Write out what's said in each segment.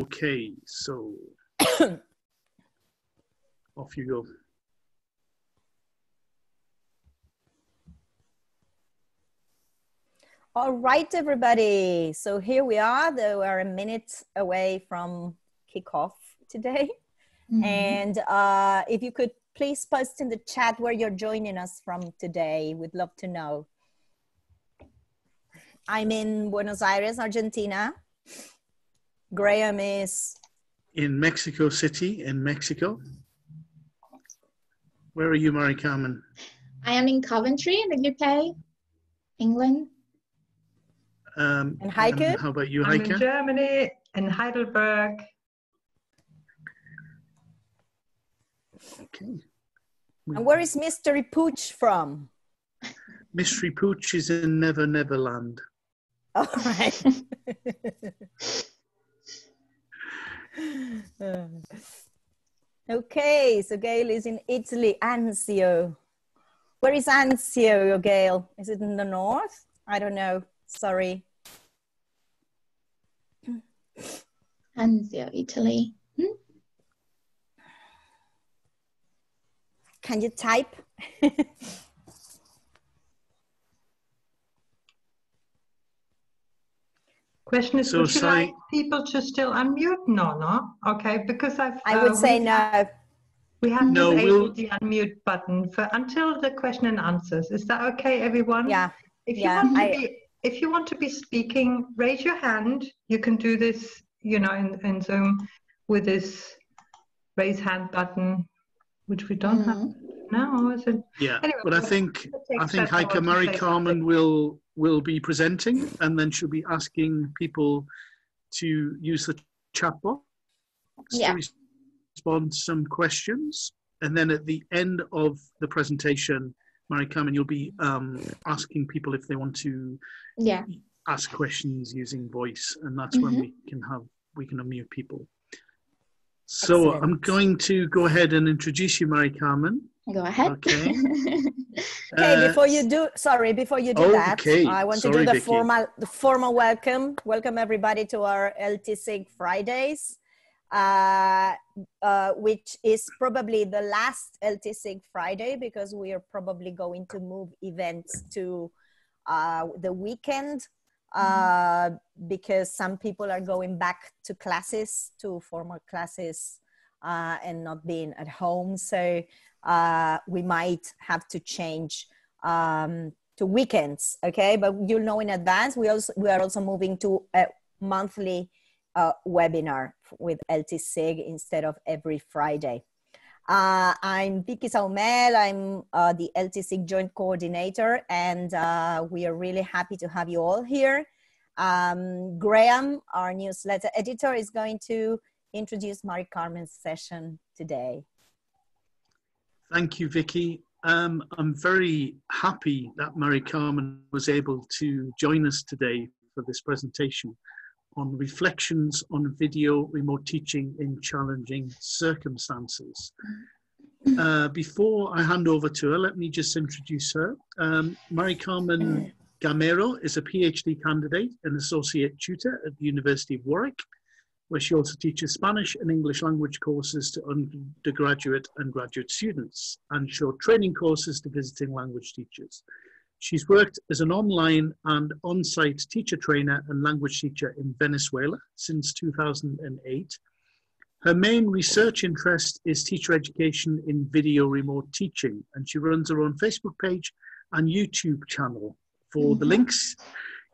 Okay, so off you go. All right, everybody. So here we are. Though we're a minute away from kickoff today. Mm-hmm. And uh, if you could please post in the chat where you're joining us from today, we'd love to know. I'm in Buenos Aires, Argentina. Graham is in Mexico City, in Mexico. Where are you, Maricarmen? I am in Coventry, in the UK, England. Um, and Heike? And how about you, Heike? I'm in Germany, in Heidelberg. Okay. And where is Mystery Pooch from? Mystery Pooch is in Never Never Land. All right. okay, so Gail is in Italy, Anzio. Where is Anzio, Gail? Is it in the north? I don't know. Sorry. Anzio, Italy. Hmm? Can you type? Question is, so would you like people to still unmute? No, no. Okay, because I've. I would uh, say no. We have no, disabled we'll... the unmute button for until the question and answers. Is that okay, everyone? Yeah. If you yeah, want to I... be, if you want to be speaking, raise your hand. You can do this, you know, in, in Zoom with this raise hand button, which we don't mm-hmm. have now, is it? Yeah, anyway, but I think I think Heike Maricarmen will will be presenting and then she'll be asking people to use the chat box yeah. to respond to some questions. And then at the end of the presentation, Maricarmen, you'll be um, asking people if they want to yeah. ask questions using voice. And that's mm-hmm. when we can have, we can unmute people. So Excellent. I'm going to go ahead and introduce you, Maricarmen. Go ahead. Okay. okay, uh, before you do, sorry, before you do okay. that, I want sorry, to do the Vicky. formal, the formal welcome. Welcome everybody to our LTSIG Fridays, uh, uh, which is probably the last LTSIG Friday because we are probably going to move events to uh, the weekend uh, because some people are going back to classes, to formal classes, uh, and not being at home. So uh, we might have to change um, to weekends. Okay, but you'll know in advance. We also we are also moving to a monthly uh, webinar with LTSIG instead of every Friday. Uh, I'm Vicky Saumell. I'm uh, the LTSIG Joint Coordinator, and uh, we are really happy to have you all here. Um, Graham, our newsletter editor, is going to introduce Maricarmen's session today. Thank you, Vicky. Um, I'm very happy that Maricarmen was able to join us today for this presentation on reflections on video remote teaching in challenging circumstances. Uh, before I hand over to her, let me just introduce her. Um, Maricarmen Gamero is a PhD candidate and associate tutor at the University of Warwick where she also teaches Spanish and English language courses to undergraduate and graduate students and short training courses to visiting language teachers. She's worked as an online and on-site teacher trainer and language teacher in Venezuela since 2008. Her main research interest is teacher education in video remote teaching, and she runs her own Facebook page and YouTube channel. For mm -hmm. the mm-hmm. links,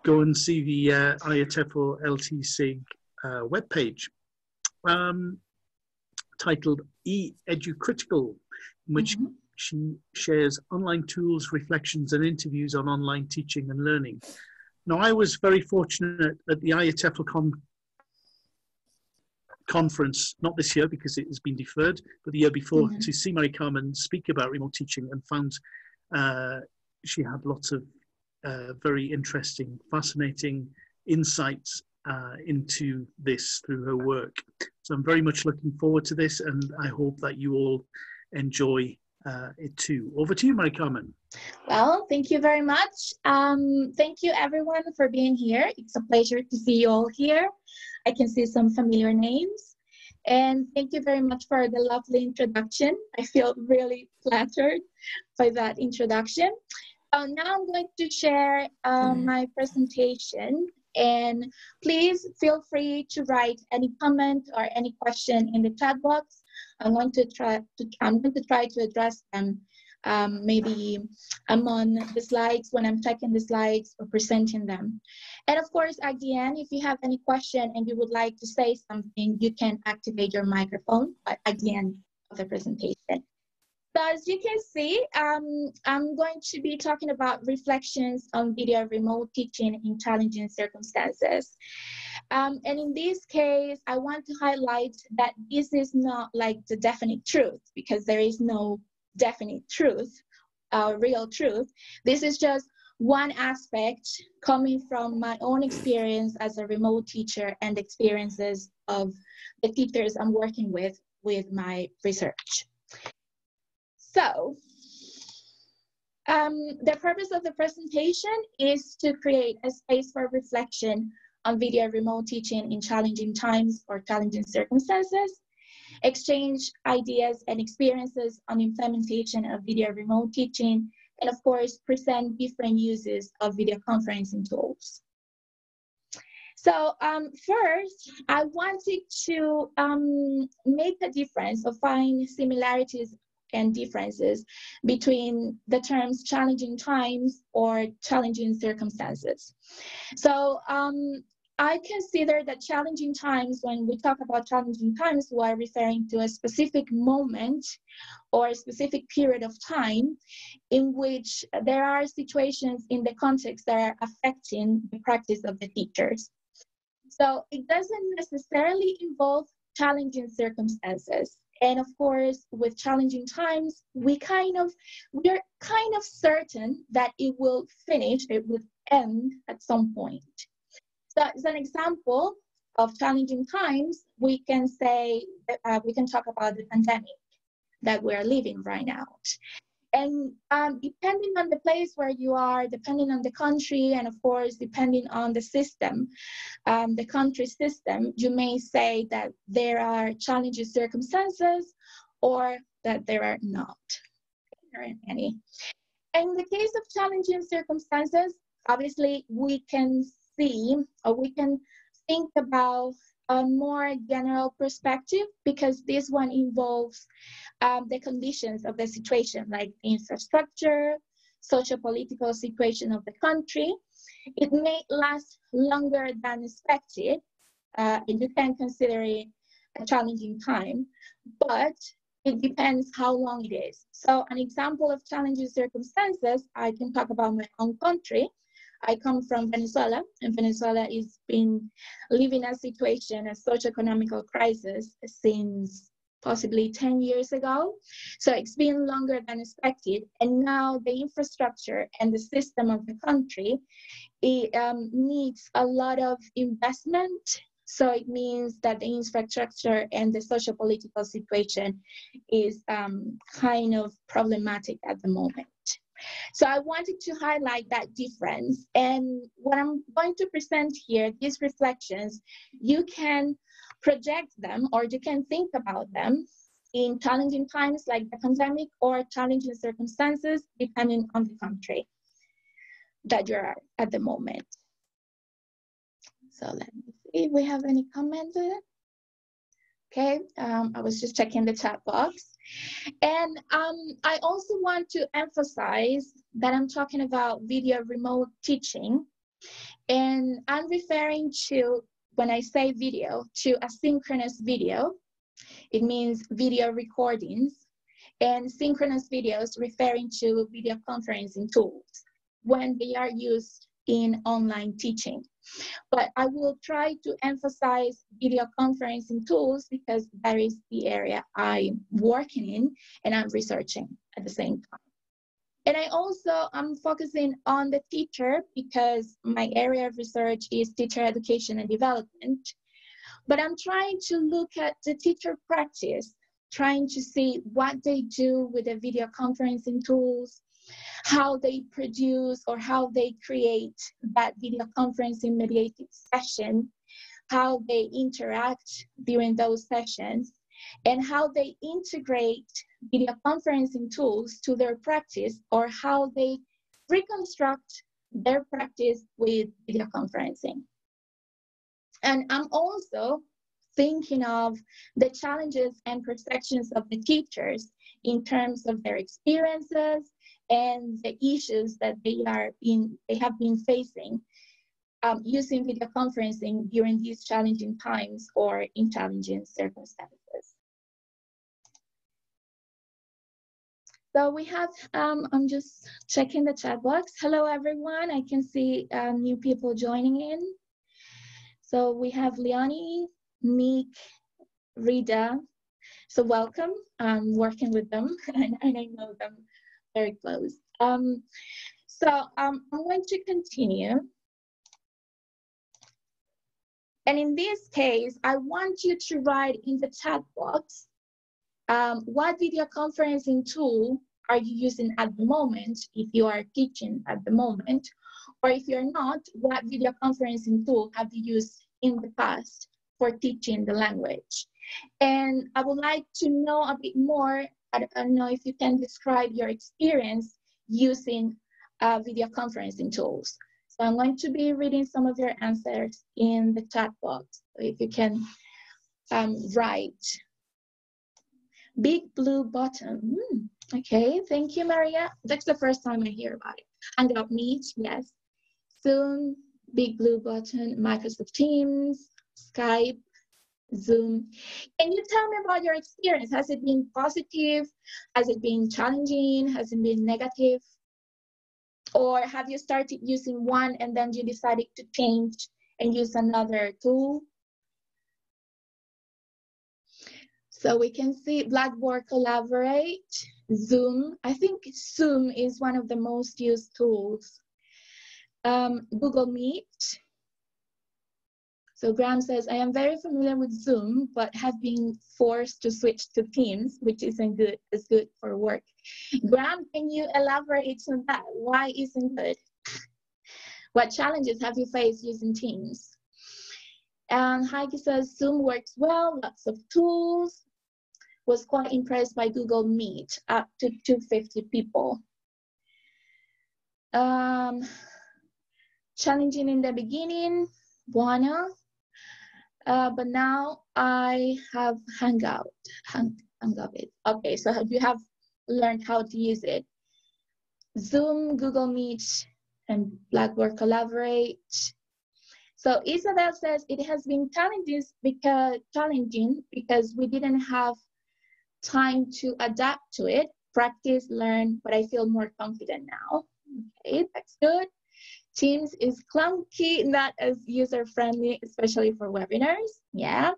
go and see the uh, IATEFL LT-SIG uh, webpage um, titled E-Educritical, in which mm-hmm. she shares online tools, reflections, and interviews on online teaching and learning. Now, I was very fortunate at the IATEFL con- conference, not this year because it has been deferred, but the year before, mm-hmm. to see Maricarmen speak about remote teaching and found uh, she had lots of uh, very interesting, fascinating insights uh, into this through her work. So I'm very much looking forward to this, and I hope that you all enjoy uh, it too. Over to you, Maricarmen. Well, thank you very much. Um, thank you everyone for being here. It's a pleasure to see you all here. I can see some familiar names. And thank you very much for the lovely introduction. I feel really flattered by that introduction. Uh, now I'm going to share uh, mm. my presentation and please feel free to write any comment or any question in the chat box. I'm going to try to, I'm going to try to address them um, maybe I'm on the slides when I'm checking the slides or presenting them. And of course, at the end, if you have any question and you would like to say something, you can activate your microphone at the end of the presentation. So as you can see, um, I'm going to be talking about reflections on video remote teaching in challenging circumstances. Um, and in this case, I want to highlight that this is not like the definite truth because there is no definite truth, uh, real truth. This is just one aspect coming from my own experience as a remote teacher and experiences of the teachers I'm working with with my research. So, um, the purpose of the presentation is to create a space for reflection on video remote teaching in challenging times or challenging circumstances exchange ideas and experiences on implementation of video remote teaching, and of course, present different uses of video conferencing tools. So um, first, I wanted to um, make a difference or find similarities and differences between the terms challenging times or challenging circumstances. So um, I consider that challenging times, when we talk about challenging times, we are referring to a specific moment or a specific period of time in which there are situations in the context that are affecting the practice of the teachers. So it doesn't necessarily involve challenging circumstances. And of course, with challenging times, we kind of, we're kind of certain that it will finish, it will end at some point. So as an example of challenging times, we can say, uh, we can talk about the pandemic that we're living right now. And um, depending on the place where you are, depending on the country, and of course, depending on the system, um, the country system, you may say that there are challenging circumstances or that there are not. There aren't any. In the case of challenging circumstances, obviously, we can see, or we can think about a more general perspective because this one involves um, the conditions of the situation, like infrastructure, social political situation of the country. It may last longer than expected, uh, and you can consider it a challenging time, but it depends how long it is. So an example of challenging circumstances, I can talk about my own country. I come from Venezuela, and Venezuela is been living a situation, a socio-economical crisis since possibly 10 years ago. So it's been longer than expected. And now the infrastructure and the system of the country it, um, needs a lot of investment. So it means that the infrastructure and the social political situation is um, kind of problematic at the moment. So I wanted to highlight that difference. And what I'm going to present here, these reflections, you can project them or you can think about them in challenging times like the pandemic or challenging circumstances depending on the country that you're at the moment. So let me see if we have any comments. Okay, um, I was just checking the chat box. And um, I also want to emphasize that I'm talking about video remote teaching. And I'm referring to, when I say video, to asynchronous video. It means video recordings. And synchronous videos referring to video conferencing tools when they are used in online teaching. But I will try to emphasize video conferencing tools because that is the area I'm working in and I'm researching at the same time. And I also I'm focusing on the teacher because my area of research is teacher education and development. But I'm trying to look at the teacher practice, trying to see what they do with the video conferencing tools, how they produce or how they create that video conferencing mediated session, how they interact during those sessions, and how they integrate video conferencing tools to their practice or how they reconstruct their practice with video conferencing. And I'm also thinking of the challenges and perceptions of the teachers in terms of their experiences and the issues that they are in they have been facing um, using video conferencing during these challenging times or in challenging circumstances. So we have, um, I'm just checking the chat box. Hello, everyone. I can see um, new people joining in. So we have Leonie, Meek, Rita. So welcome. I'm working with them and, and I know them very close. Um, so um, I'm going to continue. And in this case, I want you to write in the chat box um, what video conferencing tool are you using at the moment if you are teaching at the moment? Or if you're not, what video conferencing tool have you used in the past for teaching the language? And I would like to know a bit more. I don't know if you can describe your experience using uh, video conferencing tools. So I'm going to be reading some of your answers in the chat box. So if you can um, write. Big blue button. Hmm. Okay, thank you, Maria. That's the first time I hear about it. And about Meet, yes. Zoom, Big Blue Button, Microsoft Teams, Skype, Zoom. Can you tell me about your experience? Has it been positive? Has it been challenging? Has it been negative? Or have you started using one and then you decided to change and use another tool? So we can see Blackboard Collaborate. Zoom. I think Zoom is one of the most used tools. Um, Google Meet. So Graham says, I am very familiar with Zoom, but have been forced to switch to Teams, which isn't good, as good for work. Graham, can you elaborate on that? Why isn't good? What challenges have you faced using Teams? And Heike says, Zoom works well, lots of tools, was quite impressed by Google Meet, up to 250 people. Um, challenging in the beginning, wanna, uh, but now I have Hangout, hang, Hangout. Okay, so you have learned how to use it. Zoom, Google Meet, and Blackboard Collaborate. So Isabel says it has been challenging because challenging because we didn't have time to adapt to it, practice, learn, but I feel more confident now. Okay, that's good. Teams is clunky, not as user friendly, especially for webinars. Yeah.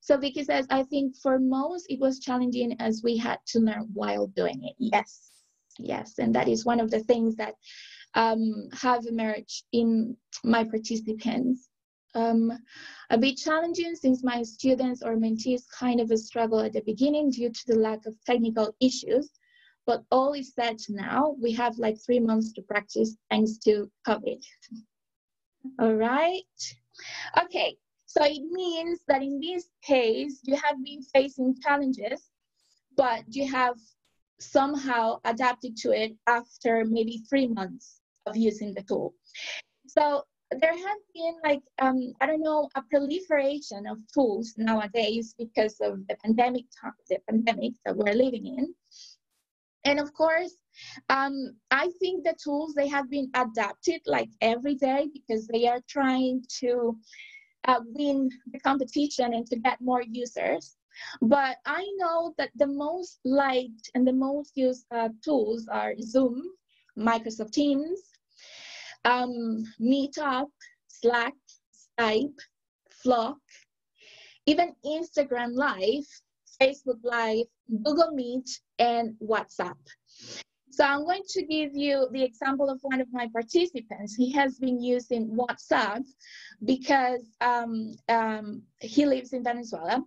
So Vicky says, I think for most it was challenging as we had to learn while doing it. Yes, yes. And that is one of the things that um, have emerged in my participants um, a bit challenging since my students or mentees kind of struggle at the beginning due to the lack of technical issues. But all is set now. We have like three months to practice thanks to COVID. All right. Okay, so it means that in this case, you have been facing challenges, but you have somehow adapted to it after maybe three months of using the tool. So there has been like um, I don't know a proliferation of tools nowadays because of the pandemic the pandemic that we're living in, and of course, um, I think the tools they have been adapted like every day because they are trying to uh, win the competition and to get more users. But I know that the most liked and the most used uh, tools are Zoom, Microsoft Teams, um, Meetup, Slack, Skype, Flock, even Instagram Live, Facebook Live, Google Meet, and WhatsApp. So I'm going to give you the example of one of my participants. He has been using WhatsApp because um, um, he lives in Venezuela.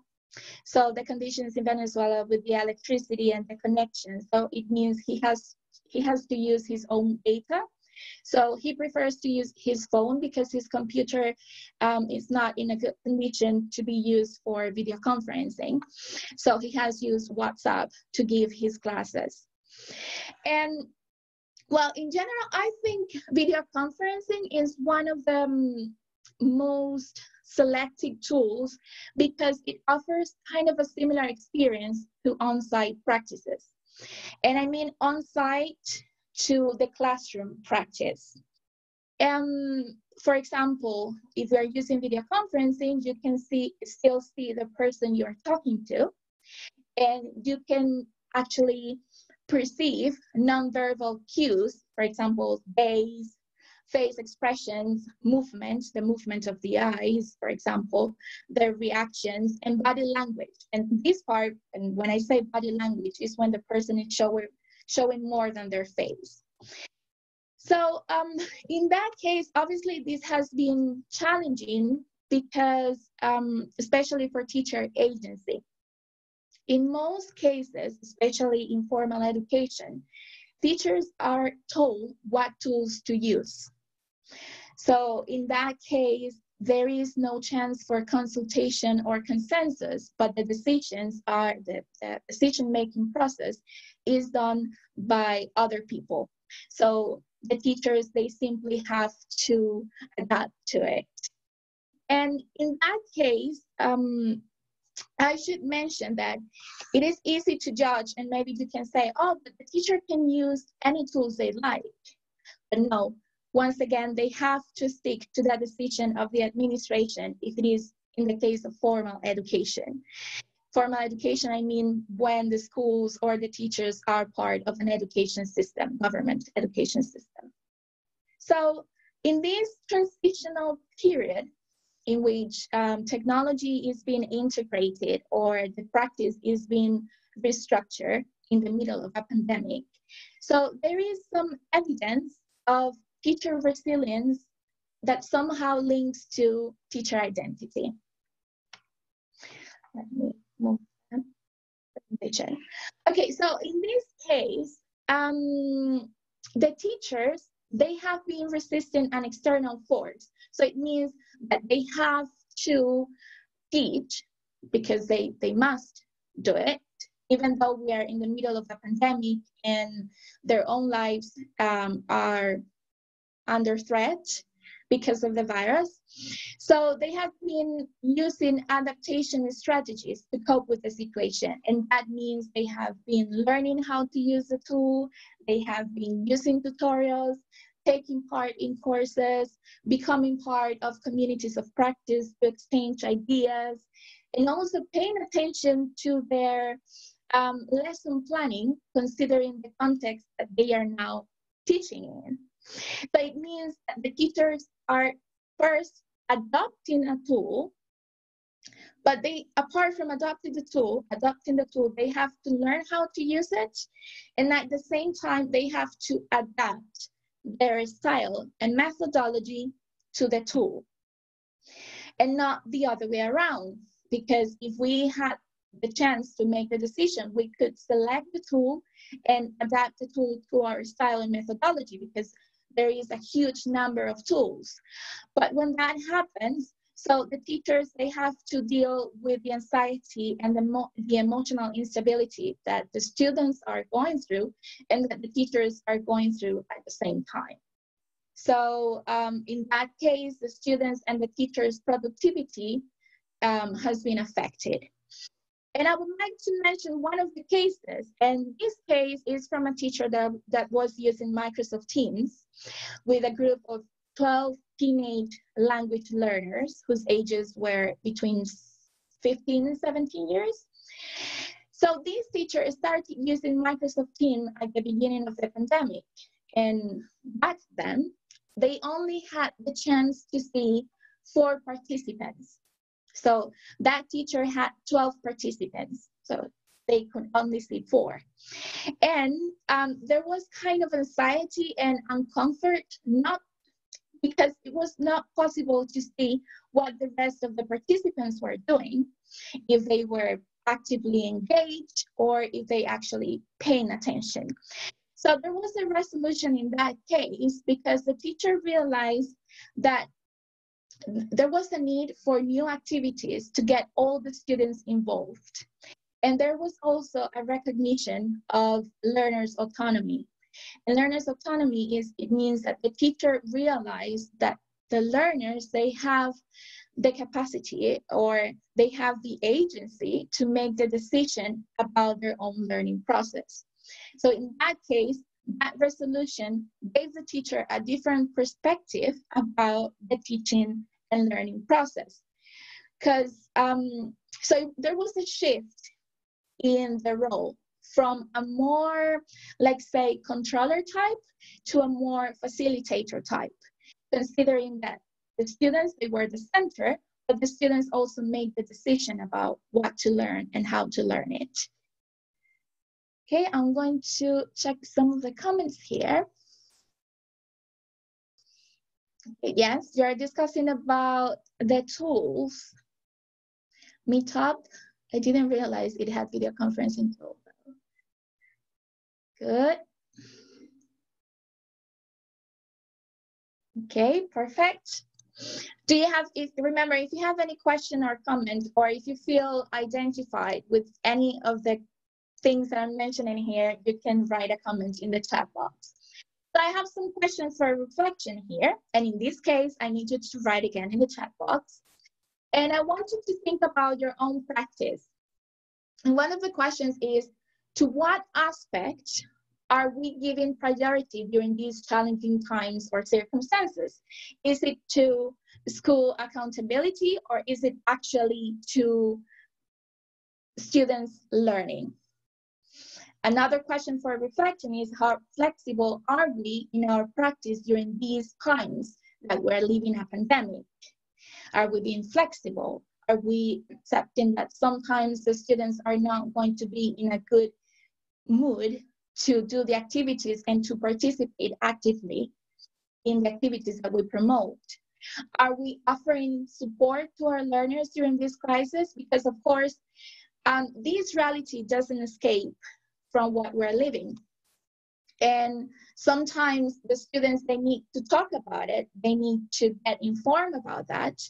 So the conditions in Venezuela with the electricity and the connection, so it means he has he has to use his own data. So he prefers to use his phone because his computer um, is not in a good condition to be used for video conferencing. So he has used WhatsApp to give his classes. And well, in general, I think video conferencing is one of the um, most selected tools because it offers kind of a similar experience to on-site practices. And I mean on-site to the classroom practice. And for example, if you're using video conferencing, you can see still see the person you're talking to, and you can actually perceive nonverbal cues, for example, gaze, face expressions, movement, the movement of the eyes, for example, their reactions, and body language. And this part, and when I say body language, is when the person is showing, showing more than their face. So um, in that case, obviously this has been challenging because, um, especially for teacher agency. In most cases, especially in formal education, teachers are told what tools to use. So in that case, there is no chance for consultation or consensus, but the decisions are, the, the decision-making process is done by other people. So the teachers, they simply have to adapt to it. And in that case, um, I should mention that it is easy to judge and maybe you can say, oh, but the teacher can use any tools they like. But no, once again, they have to stick to the decision of the administration if it is in the case of formal education. Formal education, I mean when the schools or the teachers are part of an education system, government education system. So in this transitional period, in which um, technology is being integrated or the practice is being restructured in the middle of a pandemic. So there is some evidence of teacher resilience that somehow links to teacher identity. Let me move presentation. Okay, so in this case, um, the teachers, they have been resisting an external force. So it means that they have to teach because they, they must do it, even though we are in the middle of a pandemic and their own lives um, are under threat because of the virus. So they have been using adaptation strategies to cope with the situation. And that means they have been learning how to use the tool, they have been using tutorials, taking part in courses, becoming part of communities of practice to exchange ideas, and also paying attention to their um, lesson planning, considering the context that they are now teaching in. So it means that the teachers are first adopting a tool, but they, apart from adopting the tool, adopting the tool, they have to learn how to use it. And at the same time, they have to adapt their style and methodology to the tool and not the other way around. Because if we had the chance to make the decision, we could select the tool and adapt the tool to our style and methodology because there is a huge number of tools. But when that happens, so the teachers, they have to deal with the anxiety and the, the emotional instability that the students are going through and that the teachers are going through at the same time. So um, in that case, the students and the teachers' productivity um, has been affected. And I would like to mention one of the cases, and this case is from a teacher that, that was using Microsoft Teams with a group of 12 teenage language learners whose ages were between 15 and 17 years. So this teacher started using Microsoft Teams at the beginning of the pandemic. And back then, they only had the chance to see four participants so that teacher had 12 participants. So they could only see four. And um, there was kind of anxiety and uncomfort, not because it was not possible to see what the rest of the participants were doing, if they were actively engaged or if they actually paying attention. So there was a resolution in that case because the teacher realized that there was a need for new activities to get all the students involved. And there was also a recognition of learners' autonomy. And learners' autonomy is it means that the teacher realized that the learners they have the capacity or they have the agency to make the decision about their own learning process. So in that case, that resolution gave the teacher a different perspective about the teaching and learning process. Because um, so there was a shift in the role from a more, like say, controller type to a more facilitator type, considering that the students, they were the center, but the students also made the decision about what to learn and how to learn it. Okay, I'm going to check some of the comments here. Yes, you're discussing about the tools. Meetup, I didn't realize it had video conferencing tool. Good. Okay, perfect. Do you have, if, remember, if you have any question or comment, or if you feel identified with any of the things that I'm mentioning here, you can write a comment in the chat box. So I have some questions for reflection here. And in this case, I need you to write again in the chat box. And I want you to think about your own practice. And one of the questions is, to what aspect are we giving priority during these challenging times or circumstances? Is it to school accountability or is it actually to students learning? Another question for reflection is how flexible are we in our practice during these times that we're living a pandemic? Are we being flexible? Are we accepting that sometimes the students are not going to be in a good mood to do the activities and to participate actively in the activities that we promote? Are we offering support to our learners during this crisis? Because of course, um, this reality doesn't escape from what we're living. And sometimes the students, they need to talk about it. They need to get informed about that.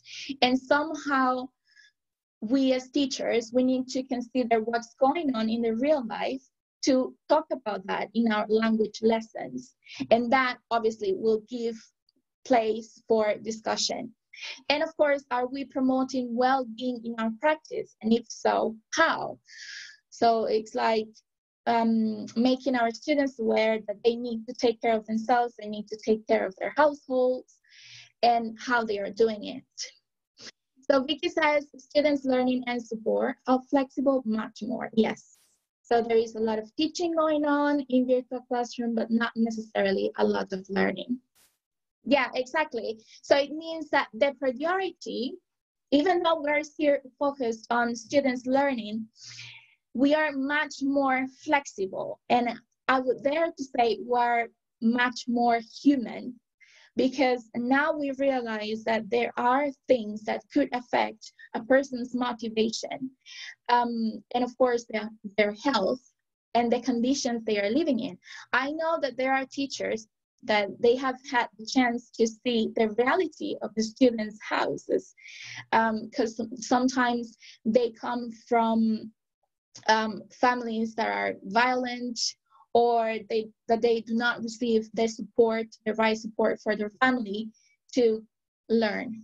And somehow we as teachers, we need to consider what's going on in the real life to talk about that in our language lessons. And that obviously will give place for discussion. And of course, are we promoting well-being in our practice? And if so, how? So it's like um, making our students aware that they need to take care of themselves, they need to take care of their households, and how they are doing it. So Vicky says students learning and support are flexible much more. Yes. So there is a lot of teaching going on in virtual classroom, but not necessarily a lot of learning. Yeah, exactly. So it means that the priority, even though we're here focused on students learning, we are much more flexible. And I would dare to say we're much more human because now we realize that there are things that could affect a person's motivation um, and of course their, their health and the conditions they are living in. I know that there are teachers that they have had the chance to see the reality of the students' houses because um, sometimes they come from um, families that are violent or they, that they do not receive the support, the right support for their family to learn.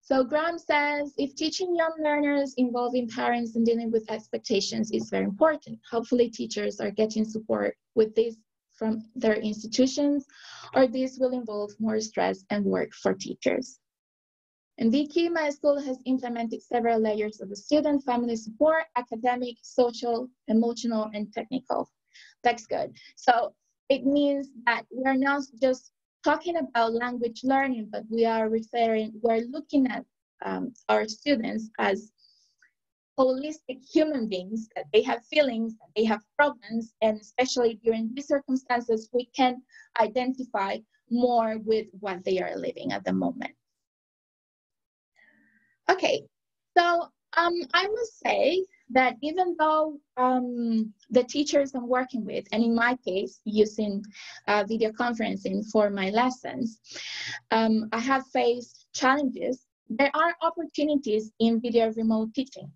So Graham says, if teaching young learners involving parents and dealing with expectations is very important, hopefully teachers are getting support with this from their institutions, or this will involve more stress and work for teachers. In Vicky, my school has implemented several layers of the student family support, academic, social, emotional, and technical. That's good. So it means that we're not just talking about language learning, but we are referring, we're looking at um, our students as holistic human beings, that they have feelings, that they have problems, and especially during these circumstances, we can identify more with what they are living at the moment. Okay, so um, I must say that even though um, the teachers I'm working with, and in my case, using uh, video conferencing for my lessons, um, I have faced challenges. There are opportunities in video remote teaching.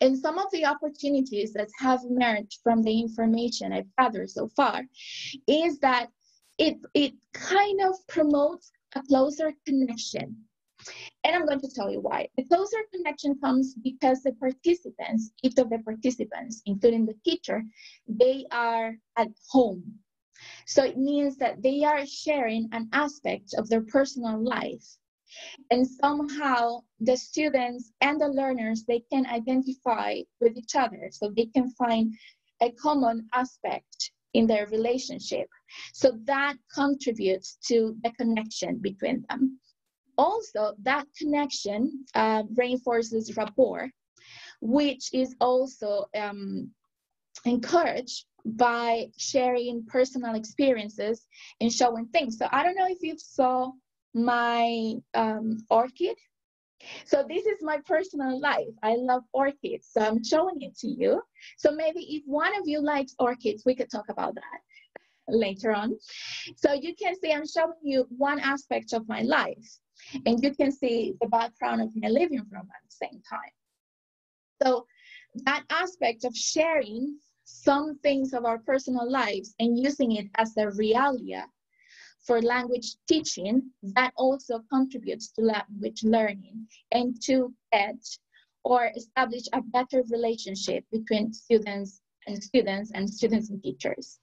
And some of the opportunities that have emerged from the information I've gathered so far is that it, it kind of promotes a closer connection and I'm going to tell you why. The closer connection comes because the participants, each of the participants, including the teacher, they are at home. So it means that they are sharing an aspect of their personal life. And somehow the students and the learners, they can identify with each other. So they can find a common aspect in their relationship. So that contributes to the connection between them. Also, that connection uh, reinforces rapport, which is also um, encouraged by sharing personal experiences and showing things. So I don't know if you saw my um, orchid. So this is my personal life. I love orchids, so I'm showing it to you. So maybe if one of you likes orchids, we could talk about that later on. So you can see I'm showing you one aspect of my life. And you can see the background of my living room at the same time. So that aspect of sharing some things of our personal lives and using it as a realia for language teaching, that also contributes to language learning and to edge or establish a better relationship between students and students and students and teachers.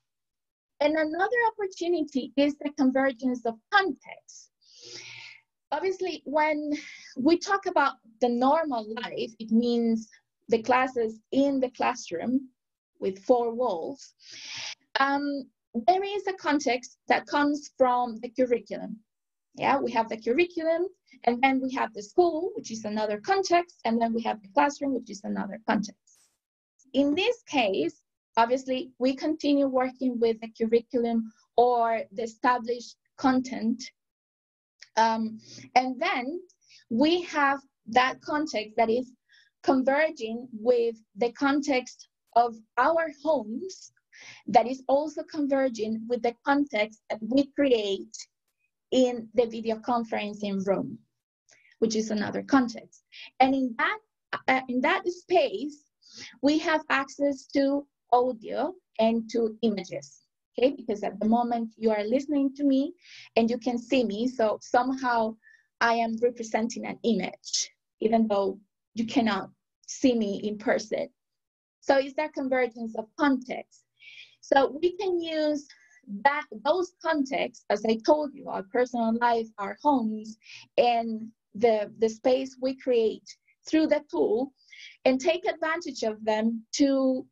And another opportunity is the convergence of context obviously when we talk about the normal life it means the classes in the classroom with four walls um, there is a context that comes from the curriculum. Yeah we have the curriculum and then we have the school which is another context and then we have the classroom which is another context. In this case obviously we continue working with the curriculum or the established content um, and then we have that context that is converging with the context of our homes that is also converging with the context that we create in the video conferencing room, which is another context. And in that, uh, in that space, we have access to audio and to images okay? Because at the moment you are listening to me and you can see me, so somehow I am representing an image, even though you cannot see me in person. So it's that convergence of context. So we can use that those contexts, as I told you, our personal life, our homes, and the, the space we create through the tool and take advantage of them to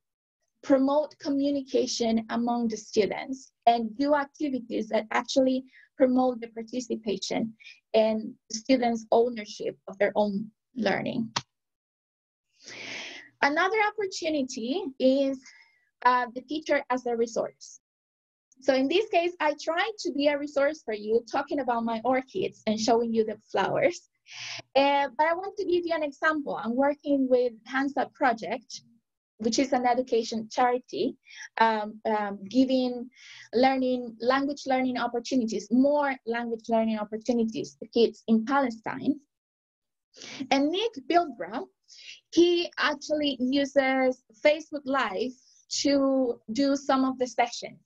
promote communication among the students and do activities that actually promote the participation and students' ownership of their own learning. Another opportunity is uh, the teacher as a resource. So in this case, I try to be a resource for you, talking about my orchids and showing you the flowers. Uh, but I want to give you an example. I'm working with Hands Up Project, which is an education charity, um, um, giving learning, language learning opportunities, more language learning opportunities to kids in Palestine. And Nick Bilbrough, he actually uses Facebook Live to do some of the sessions.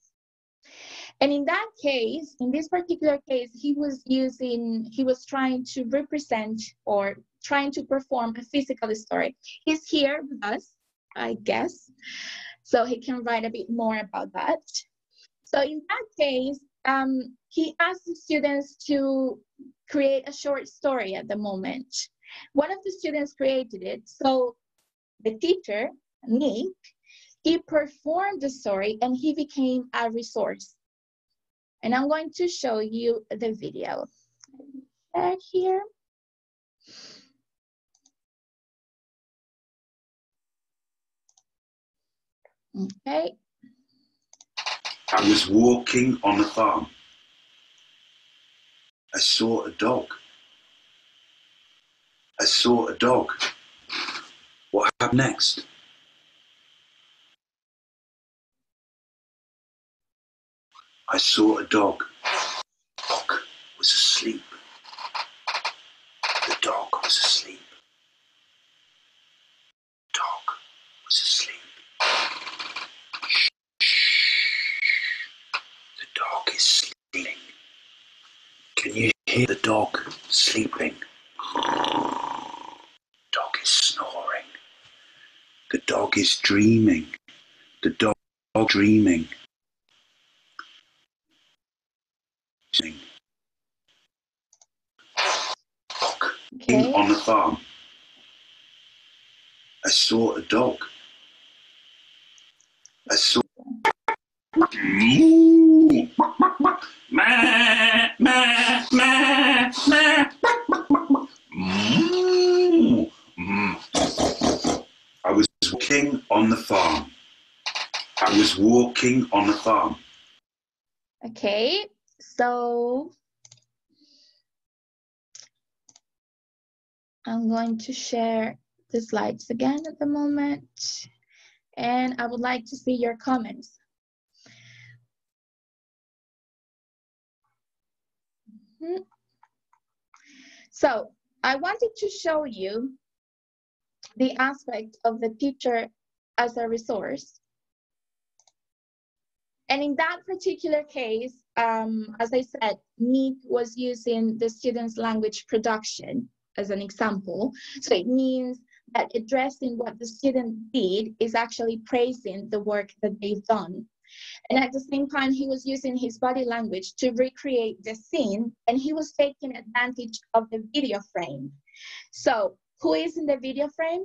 And in that case, in this particular case, he was using, he was trying to represent or trying to perform a physical story. He's here with us I guess. So he can write a bit more about that. So in that case, um, he asked the students to create a short story at the moment. One of the students created it. So the teacher, Nick, he performed the story and he became a resource. And I'm going to show you the video. Back here. Okay. I was walking on a farm. I saw a dog. I saw a dog. What happened next? I saw a dog. The dog was asleep. The dog was asleep. The dog was asleep. The dog is sleeping. Can you hear the dog sleeping? The dog is snoring. The dog is dreaming. The dog dreaming. Okay. on the farm. I saw a dog. I saw. I was walking on the farm. I was walking on the farm. Okay, so I'm going to share the slides again at the moment. And I would like to see your comments. -hmm. So I wanted to show you the aspect of the teacher as a resource. And in that particular case, um, as I said, Meet was using the student's language production as an example. So it means that addressing what the student did is actually praising the work that they've done. And at the same time, he was using his body language to recreate the scene, and he was taking advantage of the video frame. So, who is in the video frame?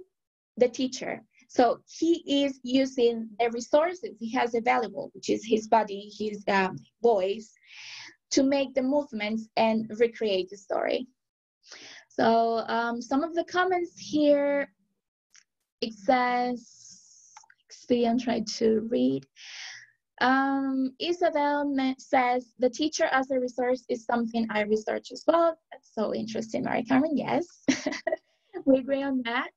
The teacher. So, he is using the resources he has available, which is his body, his um, voice, to make the movements and recreate the story. So um, some of the comments here, it says, see, I'm trying to read. Um, Isabel says, the teacher as a resource is something I research as well. That's so interesting, Maricarmen, yes. we agree on that.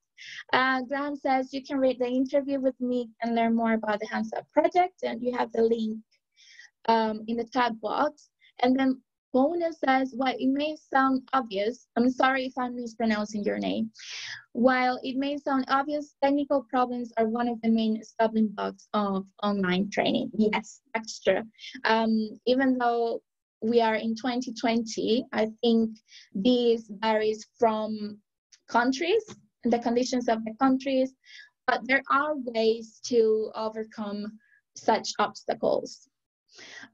Uh, Graham says, you can read the interview with me and learn more about the Hands Up project, and you have the link um, in the chat box. And then Bona says, while it may sound obvious, I'm sorry if I'm mispronouncing your name. While it may sound obvious, technical problems are one of the main stumbling blocks of online training. Yes, that's true. Um, even though we are in 2020, I think this varies from countries and the conditions of the countries, but there are ways to overcome such obstacles.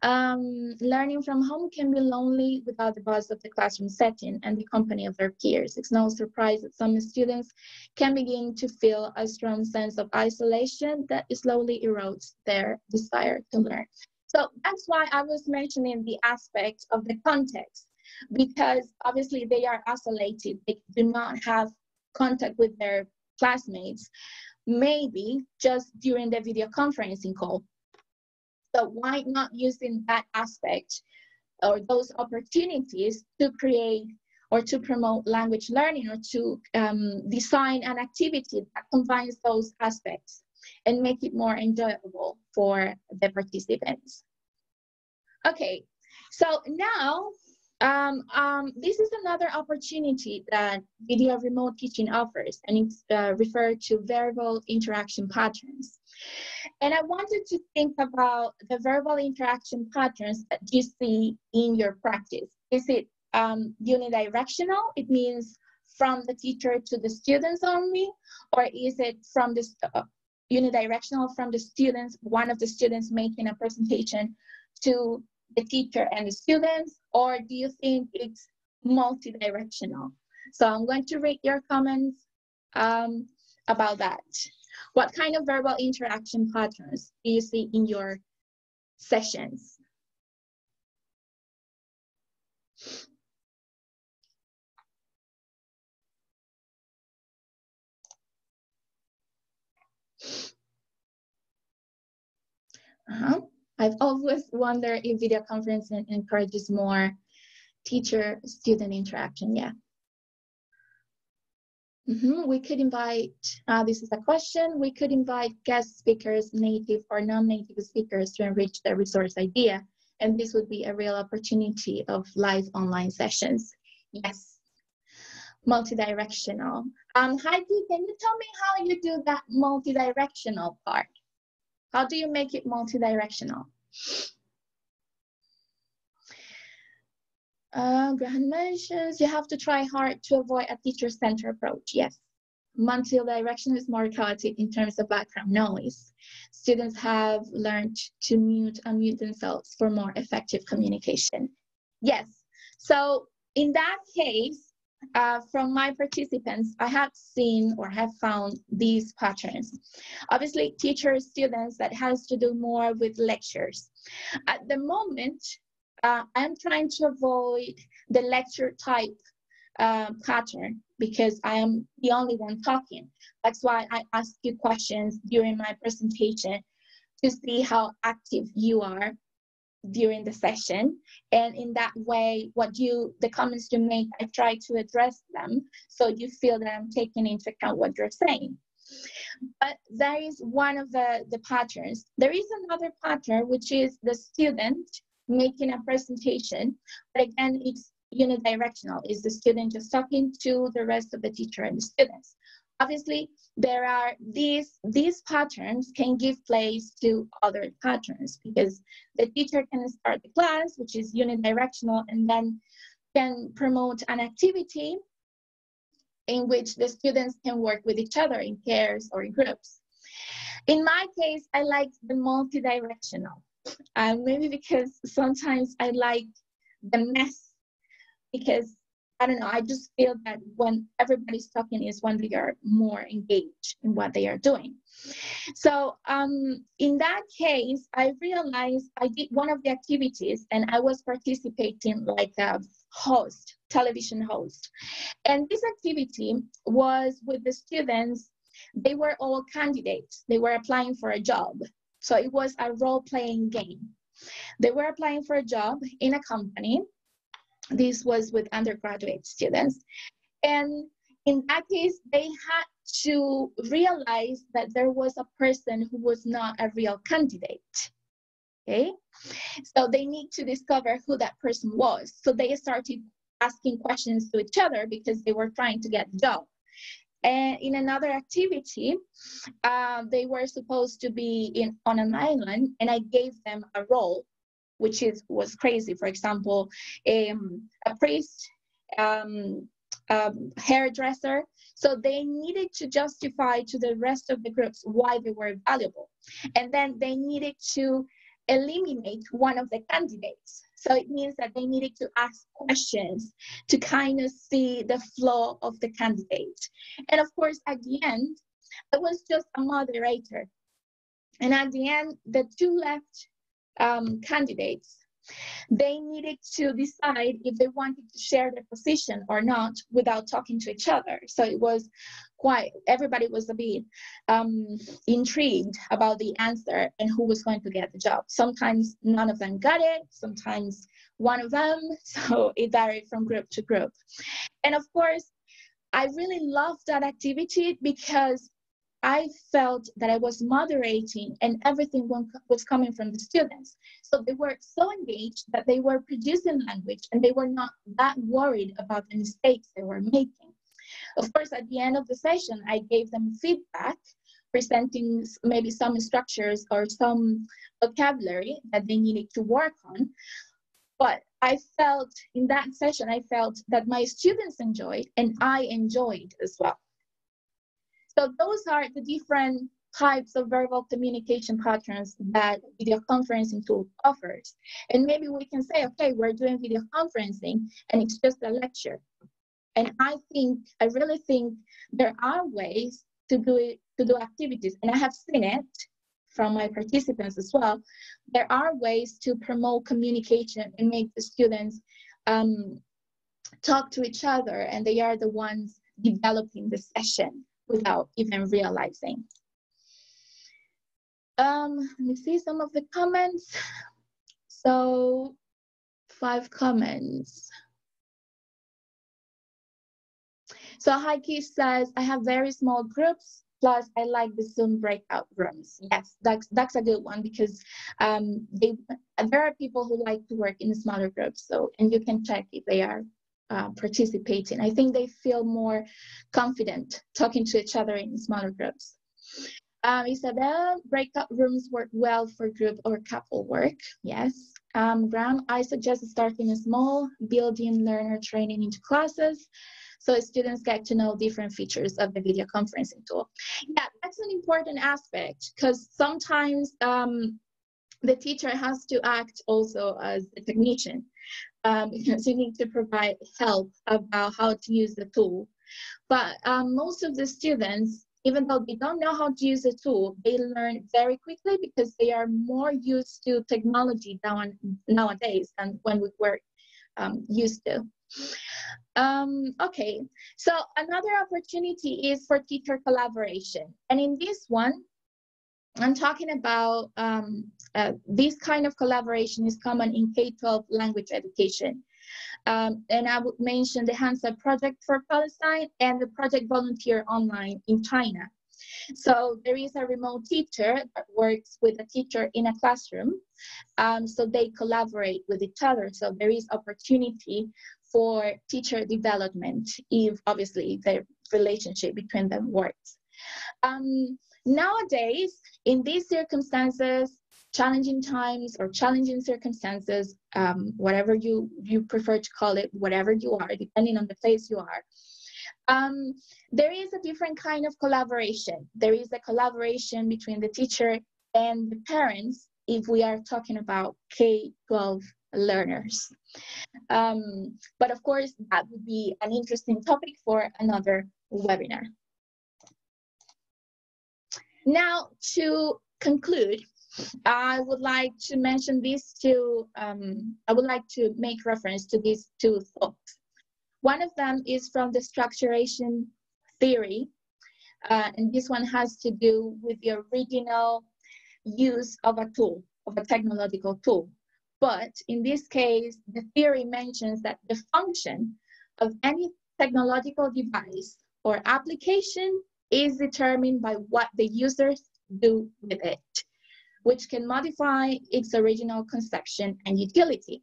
Um, learning from home can be lonely without the buzz of the classroom setting and the company of their peers. It's no surprise that some students can begin to feel a strong sense of isolation that slowly erodes their desire to learn. So that's why I was mentioning the aspect of the context, because obviously they are isolated. They do not have contact with their classmates, maybe just during the video conferencing call so why not using that aspect or those opportunities to create or to promote language learning or to um, design an activity that combines those aspects and make it more enjoyable for the participants. Okay, so now um, um, this is another opportunity that video remote teaching offers, and it's uh, referred to verbal interaction patterns. And I wanted to think about the verbal interaction patterns that you see in your practice. Is it um, unidirectional? It means from the teacher to the students only, or is it from the uh, unidirectional from the students, one of the students making a presentation to the teacher and the students, or do you think it's multi-directional? So I'm going to read your comments um, about that. What kind of verbal interaction patterns do you see in your sessions? Uh -huh. I've always wondered if video conferencing encourages more teacher-student interaction. Yeah. Mm-hmm. We could invite, uh, this is a question, we could invite guest speakers, native or non-native speakers to enrich the resource idea. And this would be a real opportunity of live online sessions. Yes, multi-directional. Um, Heidi, can you tell me how you do that multi-directional part? How do you make it multi-directional? Uh, Graham mentions you have to try hard to avoid a teacher-centered approach. Yes, multi-directional is more chaotic in terms of background noise. Students have learned to mute and mute themselves for more effective communication. Yes, so in that case, uh, from my participants, I have seen or have found these patterns. Obviously, teachers, students, that has to do more with lectures. At the moment, uh, I'm trying to avoid the lecture type uh, pattern because I am the only one talking. That's why I ask you questions during my presentation to see how active you are during the session. And in that way what you the comments you make i try to address them so you feel that i'm taking into account what you're saying. But that is one of the the patterns. There is another pattern which is the student making a presentation. But again it's unidirectional. Is the student just talking to the rest of the teacher and the students obviously there are these these patterns can give place to other patterns because the teacher can start the class which is unidirectional and then can promote an activity in which the students can work with each other in pairs or in groups. In my case i like the multi-directional. Uh, maybe because sometimes i like the mess because I don't know, I just feel that when everybody's talking is when they are more engaged in what they are doing. So um, in that case, I realized I did one of the activities and I was participating like a host, television host. And this activity was with the students, they were all candidates. They were applying for a job. So it was a role-playing game. They were applying for a job in a company this was with undergraduate students. And in that case, they had to realize that there was a person who was not a real candidate. Okay, so they need to discover who that person was. So they started asking questions to each other because they were trying to get the job. And in another activity, uh, they were supposed to be in on an island, and I gave them a role which is was crazy. For example, um, a priest, um, um, hairdresser. So they needed to justify to the rest of the groups why they were valuable, and then they needed to eliminate one of the candidates. So it means that they needed to ask questions to kind of see the flow of the candidate. And of course, at the end, I was just a moderator. And at the end, the two left um, candidates, they needed to decide if they wanted to share their position or not without talking to each other. So it was quite, everybody was a bit um, intrigued about the answer and who was going to get the job. Sometimes none of them got it, sometimes one of them. So it varied from group to group. And of course, I really loved that activity because I felt that I was moderating and everything was coming from the students. So they were so engaged that they were producing language and they were not that worried about the mistakes they were making. Of course, at the end of the session, I gave them feedback, presenting maybe some structures or some vocabulary that they needed to work on. But I felt in that session, I felt that my students enjoyed and I enjoyed as well. So those are the different types of verbal communication patterns that video conferencing tool offers. And maybe we can say, okay, we're doing video conferencing and it's just a lecture. And I think, I really think there are ways to do it, to do activities. And I have seen it from my participants as well. There are ways to promote communication and make the students um, talk to each other and they are the ones developing the session without even realizing. Um, let me see some of the comments. So five comments. So Heike says, I have very small groups, plus I like the Zoom breakout rooms. Yes, that's, that's a good one because um, they, there are people who like to work in smaller groups. So, and you can check if they are uh, participating. I think they feel more confident talking to each other in smaller groups. Um, Isabel, breakout rooms work well for group or couple work. Yes. Um, Graham, I suggest starting small, building learner training into classes so students get to know different features of the video conferencing tool. Yeah, that's an important aspect because sometimes um, the teacher has to act also as a technician um, need to provide help about how to use the tool. But um, most of the students, even though they don't know how to use the tool, they learn very quickly because they are more used to technology nowadays than when we were um, used to. Um, okay, so another opportunity is for teacher collaboration. And in this one, I'm talking about um, uh, this kind of collaboration is common in K-12 language education. Um, and I would mention the Hands Up Project for Palestine and the Project Volunteer Online in China. So there is a remote teacher that works with a teacher in a classroom. Um, so they collaborate with each other. So there is opportunity for teacher development if obviously the relationship between them works. Um, nowadays, in these circumstances, challenging times or challenging circumstances, um, whatever you, you prefer to call it, whatever you are, depending on the place you are, um, there is a different kind of collaboration. There is a collaboration between the teacher and the parents if we are talking about K-12 learners. Um, but of course, that would be an interesting topic for another webinar. Now, to conclude, I would like to mention these two, um, I would like to make reference to these two thoughts. One of them is from the structuration theory, uh, and this one has to do with the original use of a tool, of a technological tool. But in this case, the theory mentions that the function of any technological device or application is determined by what the users do with it, which can modify its original conception and utility.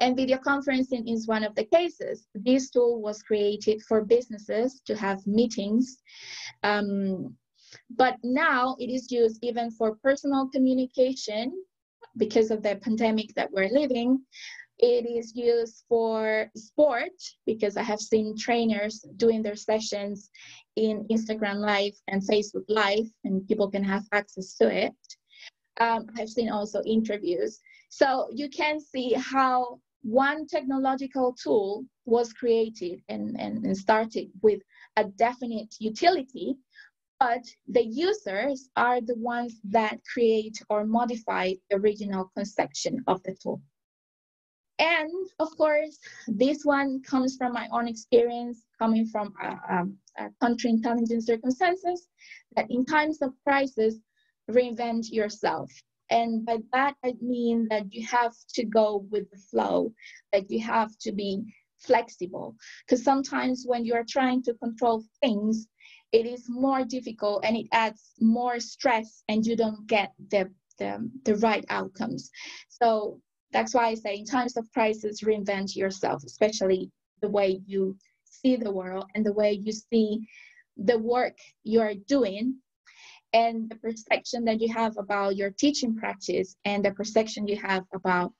And video conferencing is one of the cases. This tool was created for businesses to have meetings, um, but now it is used even for personal communication because of the pandemic that we're living. It is used for sport because I have seen trainers doing their sessions in Instagram Live and Facebook Live, and people can have access to it. Um, I've seen also interviews. So you can see how one technological tool was created and, and, and started with a definite utility, but the users are the ones that create or modify the original conception of the tool. And of course, this one comes from my own experience, coming from a, country in challenging circumstances, that in times of crisis, reinvent yourself. And by that, I mean that you have to go with the flow, that you have to be flexible. Because sometimes when you are trying to control things, it is more difficult and it adds more stress and you don't get the, the, the right outcomes. So that's why I say in times of crisis, reinvent yourself, especially the way you see the world and the way you see the work you are doing and the perception that you have about your teaching practice and the perception you have about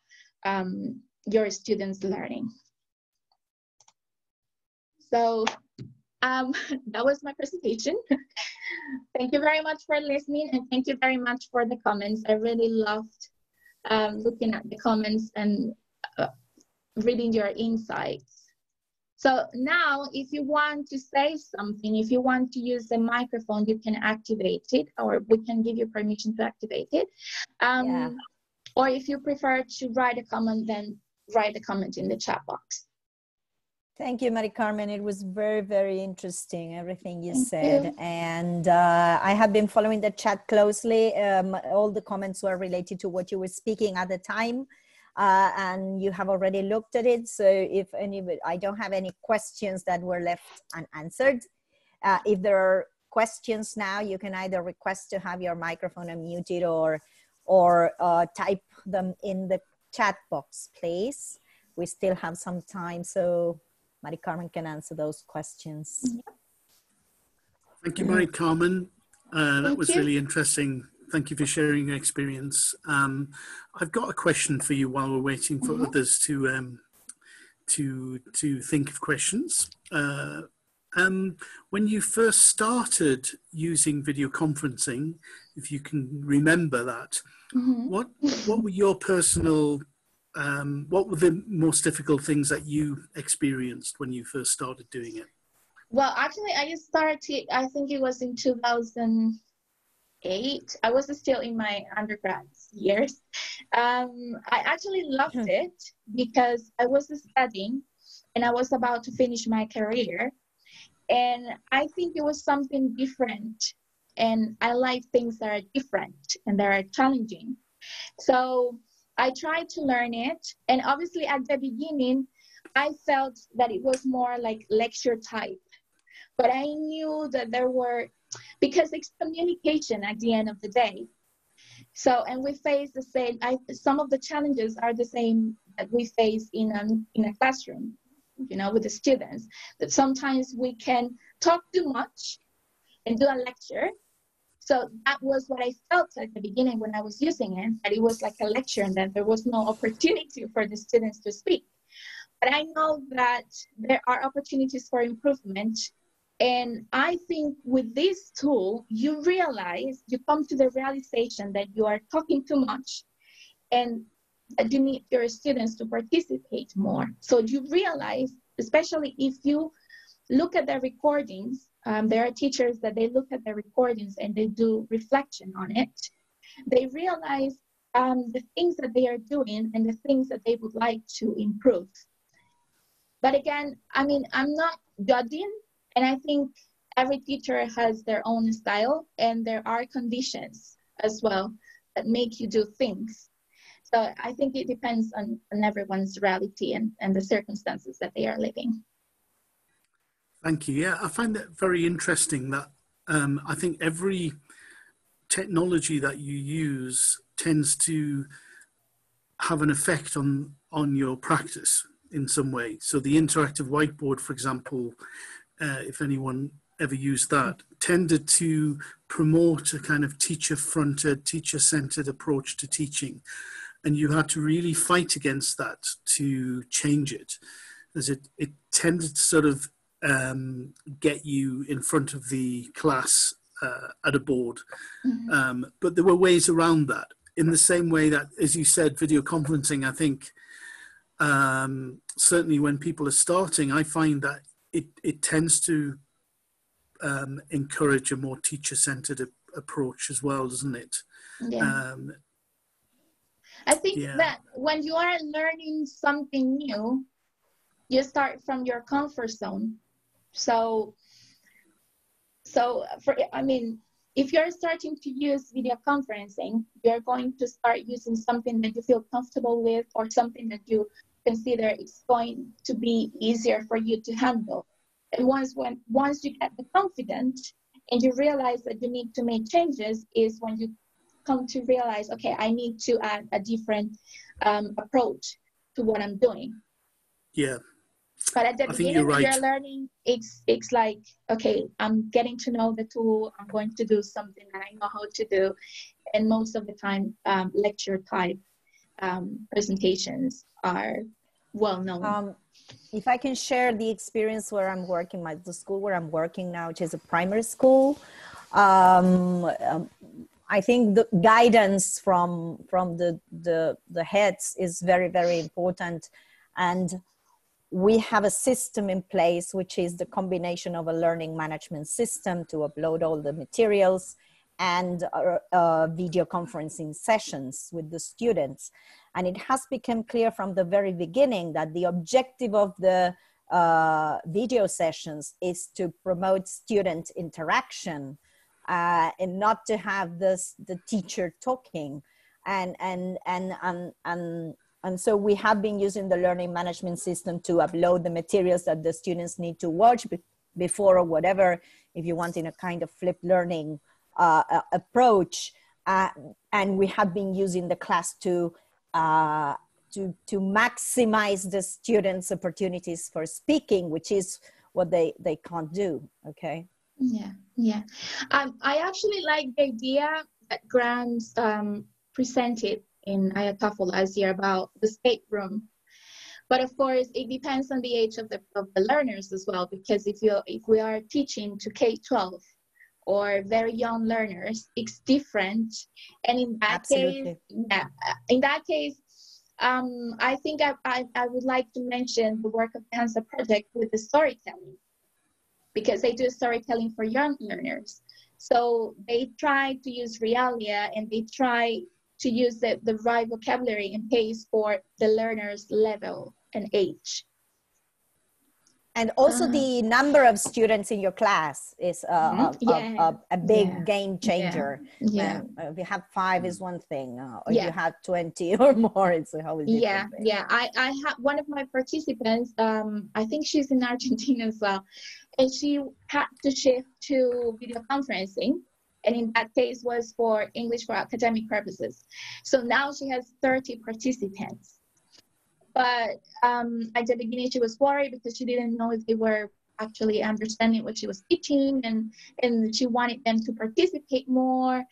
um, your students learning. So um, that was my presentation. thank you very much for listening and thank you very much for the comments. I really loved um, looking at the comments and uh, reading your insights. So now if you want to say something, if you want to use the microphone, you can activate it or we can give you permission to activate it. Um, yeah. Or if you prefer to write a comment, then write a comment in the chat box. Thank you, Maricarmen. It was very, very interesting, everything you Thank said. You. And uh, I have been following the chat closely. Um, all the comments were related to what you were speaking at the time. uh, and you have already looked at it. So if any, I don't have any questions that were left unanswered. Uh, if there are questions now, you can either request to have your microphone unmuted or, or uh, type them in the chat box, please. We still have some time, so Maricarmen can answer those questions. Thank you, Maricarmen. Uh, that Thank was you. really interesting. Thank you for sharing your experience. Um, I've got a question for you while we're waiting for mm-hmm. others to um, to to think of questions. Uh, um, when you first started using video conferencing, if you can remember that, mm-hmm. what what were your personal um, what were the most difficult things that you experienced when you first started doing it? Well, actually, I started. I think it was in 2008. I was still in my undergrad years. Um, I actually loved hmm. it because I was studying and I was about to finish my career. And I think it was something different. And I like things that are different and that are challenging. So I tried to learn it. And obviously, at the beginning, I felt that it was more like lecture type. But I knew that there were because it's communication at the end of the day. So, and we face the same, I, some of the challenges are the same that we face in a, in a classroom, you know, with the students, that sometimes we can talk too much and do a lecture. So that was what I felt at the beginning when I was using it, that it was like a lecture and that there was no opportunity for the students to speak. But I know that there are opportunities for improvement and I think with this tool, you realize, you come to the realization that you are talking too much and that you need your students to participate more. So you realize, especially if you look at the recordings, um, there are teachers that they look at the recordings and they do reflection on it. They realize um, the things that they are doing and the things that they would like to improve. But again, I mean, I'm not judging and I think every teacher has their own style, and there are conditions as well that make you do things. So I think it depends on, on everyone's reality and, and the circumstances that they are living. Thank you. Yeah, I find that very interesting that um, I think every technology that you use tends to have an effect on, on your practice in some way. So the interactive whiteboard, for example, uh, if anyone ever used that, tended to promote a kind of teacher fronted, teacher centered approach to teaching. And you had to really fight against that to change it, as it, it tended to sort of um, get you in front of the class uh, at a board. Mm-hmm. Um, but there were ways around that. In the same way that, as you said, video conferencing, I think um, certainly when people are starting, I find that it, it tends to um, encourage a more teacher centered a- approach as well, doesn't it? Yeah. Um, I think yeah. that when you are learning something new, you start from your comfort zone. So, so for I mean, if you're starting to use video conferencing, you're going to start using something that you feel comfortable with or something that you consider it's going to be easier for you to handle. And once when once you get the confidence and you realize that you need to make changes, is when you come to realize, okay, I need to add a different um, approach to what I'm doing. Yeah. But at the I beginning, you're, right. you're learning, it's it's like, okay, I'm getting to know the tool. I'm going to do something that I know how to do, and most of the time, um, lecture type um, presentations are well known. Um, if I can share the experience where I'm working, my the school where I'm working now, which is a primary school, um, um, I think the guidance from from the, the the heads is very very important, and we have a system in place which is the combination of a learning management system to upload all the materials and uh, uh, video conferencing sessions with the students. And it has become clear from the very beginning that the objective of the uh, video sessions is to promote student interaction uh, and not to have this the teacher talking and and and and, and and so we have been using the learning management system to upload the materials that the students need to watch be- before or whatever, if you want in a kind of flipped learning uh, approach. Uh, and we have been using the class to uh, to to maximize the students' opportunities for speaking, which is what they they can't do. Okay. Yeah, yeah. Um, I actually like the idea that Grams um, presented in IATEFL last year about the escape room. But of course, it depends on the age of the, of the learners as well, because if you if we are teaching to K-12 or very young learners, it's different. And in that Absolutely. case, yeah, in that case, um, I think I, I, I, would like to mention the work of the Hands Up Project with the storytelling, because they do storytelling for young learners. So they try to use realia and they try to use the, the right vocabulary and pace for the learner's level and age. And also uh, the number of students in your class is uh, mm-hmm. a, yeah. a, a, a, big yeah. game changer. Yeah. yeah. If you have five is one thing, uh, or you have 20 or more, it's a whole different Yeah, thing. yeah. I, I have one of my participants, um, I think she's in Argentina as well, and she had to shift to video conferencing and in that case was for English for academic purposes. So now she has 30 participants. But um, at the beginning, she was worried because she didn't know if they were actually understanding what she was teaching and and she wanted them to participate more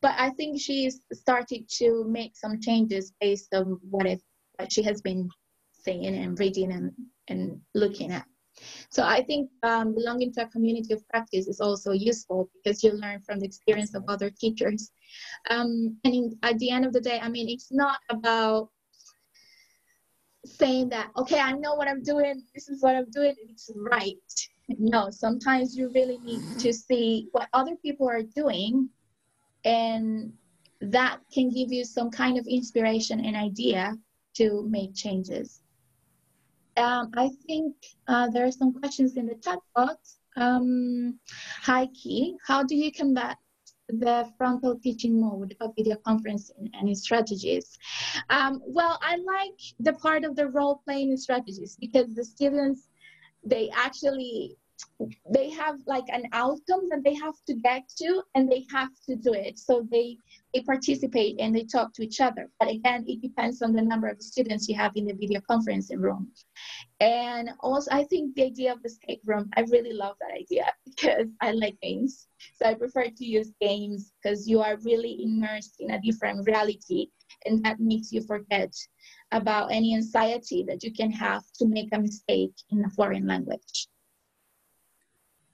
but i think she's started to make some changes based on what if what she has been saying and reading and and looking at so I think um, belonging to a community of practice is also useful because you learn from the experience of other teachers. Um, and in, at the end of the day, I mean, it's not about saying that, okay, I know what I'm doing, this is what I'm doing, it's right. No, sometimes you really need to see what other people are doing, and that can give you some kind of inspiration and idea to make changes. Um, I think uh, there are some questions in the chat box. Um, Heike. How do you combat the frontal teaching mode of video conferencing and strategies? Um, well, I like the part of the role playing strategies because the students, they actually they have like an outcome that they have to get to and they have to do it. So they they participate and they talk to each other. But again it depends on the number of students you have in the video conferencing room. And also i think the idea of the escape room i really love that idea because i like games. So i prefer to use games because you are really immersed in a different reality and that makes you forget about any anxiety that you can have to make a mistake in a foreign language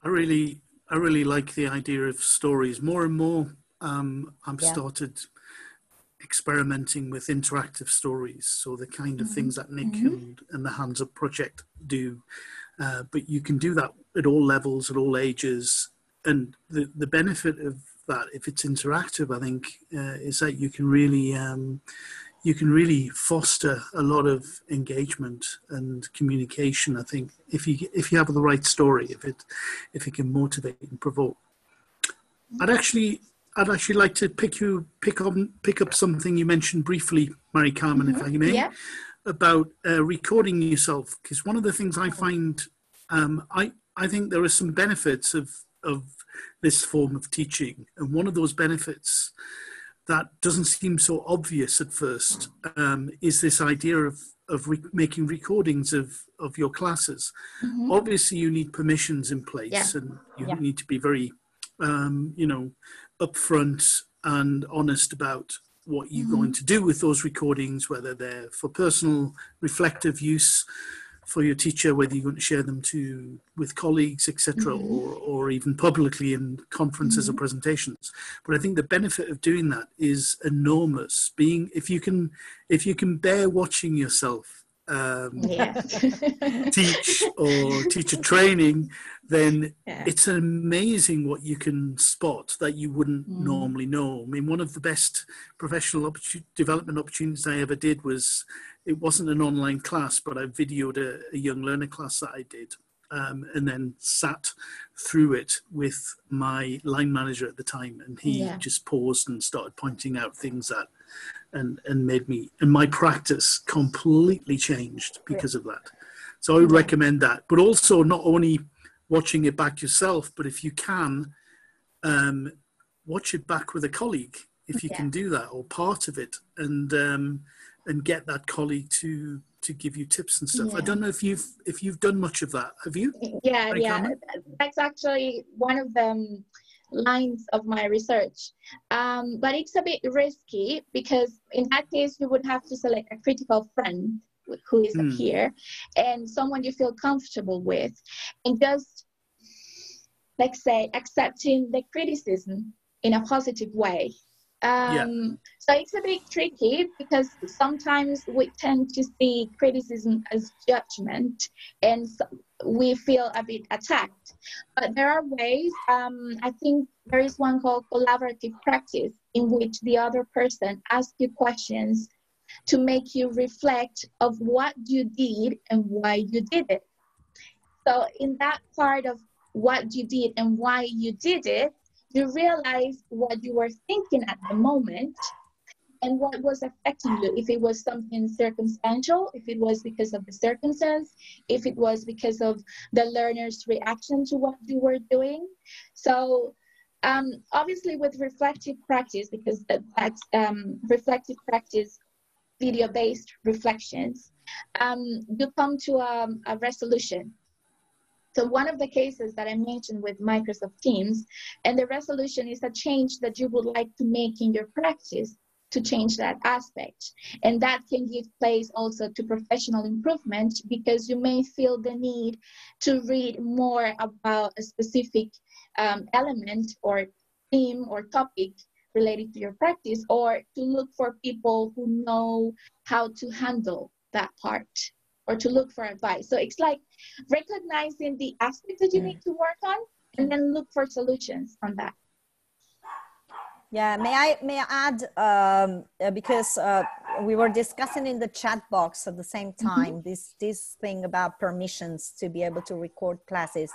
I really, I really like the idea of stories. More and more, um, I've yeah. started experimenting with interactive stories. So the kind of mm-hmm. things that Nick mm-hmm. and, and the Hands Up Project do. Uh, but you can do that at all levels, at all ages. And the, the benefit of that, if it's interactive, I think, uh, is that you can really um, you can really foster a lot of engagement and communication. I think if you if you have the right story, if it if it can motivate and provoke. I'd actually I'd actually like to pick you pick up pick up something you mentioned briefly, Maricarmen, mm-hmm. if I may, yeah. about uh, recording yourself. Because one of the things I find, um, I I think there are some benefits of of this form of teaching, and one of those benefits that doesn't seem so obvious at first um, is this idea of of re- making recordings of of your classes. Mm-hmm. Obviously, you need permissions in place, yeah. and you yeah. need to be very, um, you know, upfront and honest about what you're mm-hmm. going to do with those recordings, whether they're for personal reflective use for your teacher, whether you're going to share them to with colleagues, etc., mm-hmm. or or even publicly in conferences mm-hmm. or presentations. But I think the benefit of doing that is enormous. Being if you can if you can bear watching yourself um, yeah. teach or teacher training, then yeah. it's amazing what you can spot that you wouldn't mm. normally know. I mean, one of the best professional development opportunities I ever did was it wasn't an online class, but I videoed a, a young learner class that I did. Um, and then sat through it with my line manager at the time, and he yeah. just paused and started pointing out things that and and made me and my practice completely changed because of that. So I would recommend that. But also not only watching it back yourself, but if you can, um, watch it back with a colleague if you yeah. can do that or part of it, and um, and get that colleague to to give you tips and stuff. Yeah. I don't know if you've if you've done much of that. Have you? Yeah, yeah. That's actually one of the lines of my research. Um, but it's a bit risky because in that case you would have to select a critical friend who is mm. here and someone you feel comfortable with and just let's say accepting the criticism in a positive way um, yeah. So it's a bit tricky because sometimes we tend to see criticism as judgment and we feel a bit attacked. But there are ways, um, I think there is one called collaborative practice in which the other person asks you questions to make you reflect of what you did and why you did it. So in that part of what you did and why you did it, you realize what you were thinking at the moment and what was affecting you. If it was something circumstantial if it was because of the circumstance if it was because of the learner's reaction to what you were doing. So um, obviously with reflective practice because that's um, reflective practice video based reflections um, you come to a, a resolution so one of the cases that I mentioned with Microsoft Teams, and the resolution is a change that you would like to make in your practice to change that aspect. And that can give place also to professional improvement because you may feel the need to read more about a specific um, element or theme or topic related to your practice or to look for people who know how to handle that part or to look for advice. So it's like recognizing the aspects that you need to work on and then look for solutions on that. Yeah, may I may I add um, uh, because uh, we were discussing in the chat box at the same mm-hmm. time mm-hmm. this this thing about permissions to be able to record classes.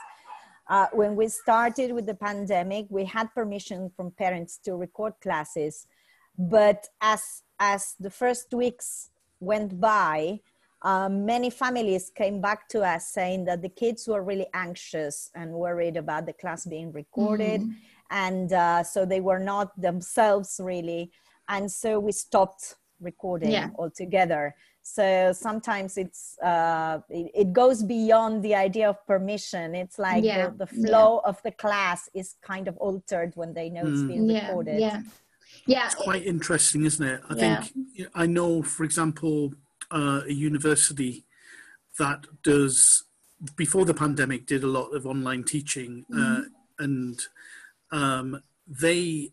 Uh, when we started with the pandemic, we had permission from parents to record classes, but as as the first weeks went by, um, many families came back to us saying that the kids were really anxious and worried about the class being recorded. Mm-hmm. And uh, so they were not themselves really. And so we stopped recording yeah. altogether. So sometimes it's uh, it, it, goes beyond the idea of permission. It's like yeah. the, the, flow yeah. of the class is kind of altered when they know mm. it's being recorded. Yeah, yeah. It's quite interesting, isn't it? I think I know, for example, uh, a university that does before the pandemic did a lot of online teaching uh, mm-hmm. and um, they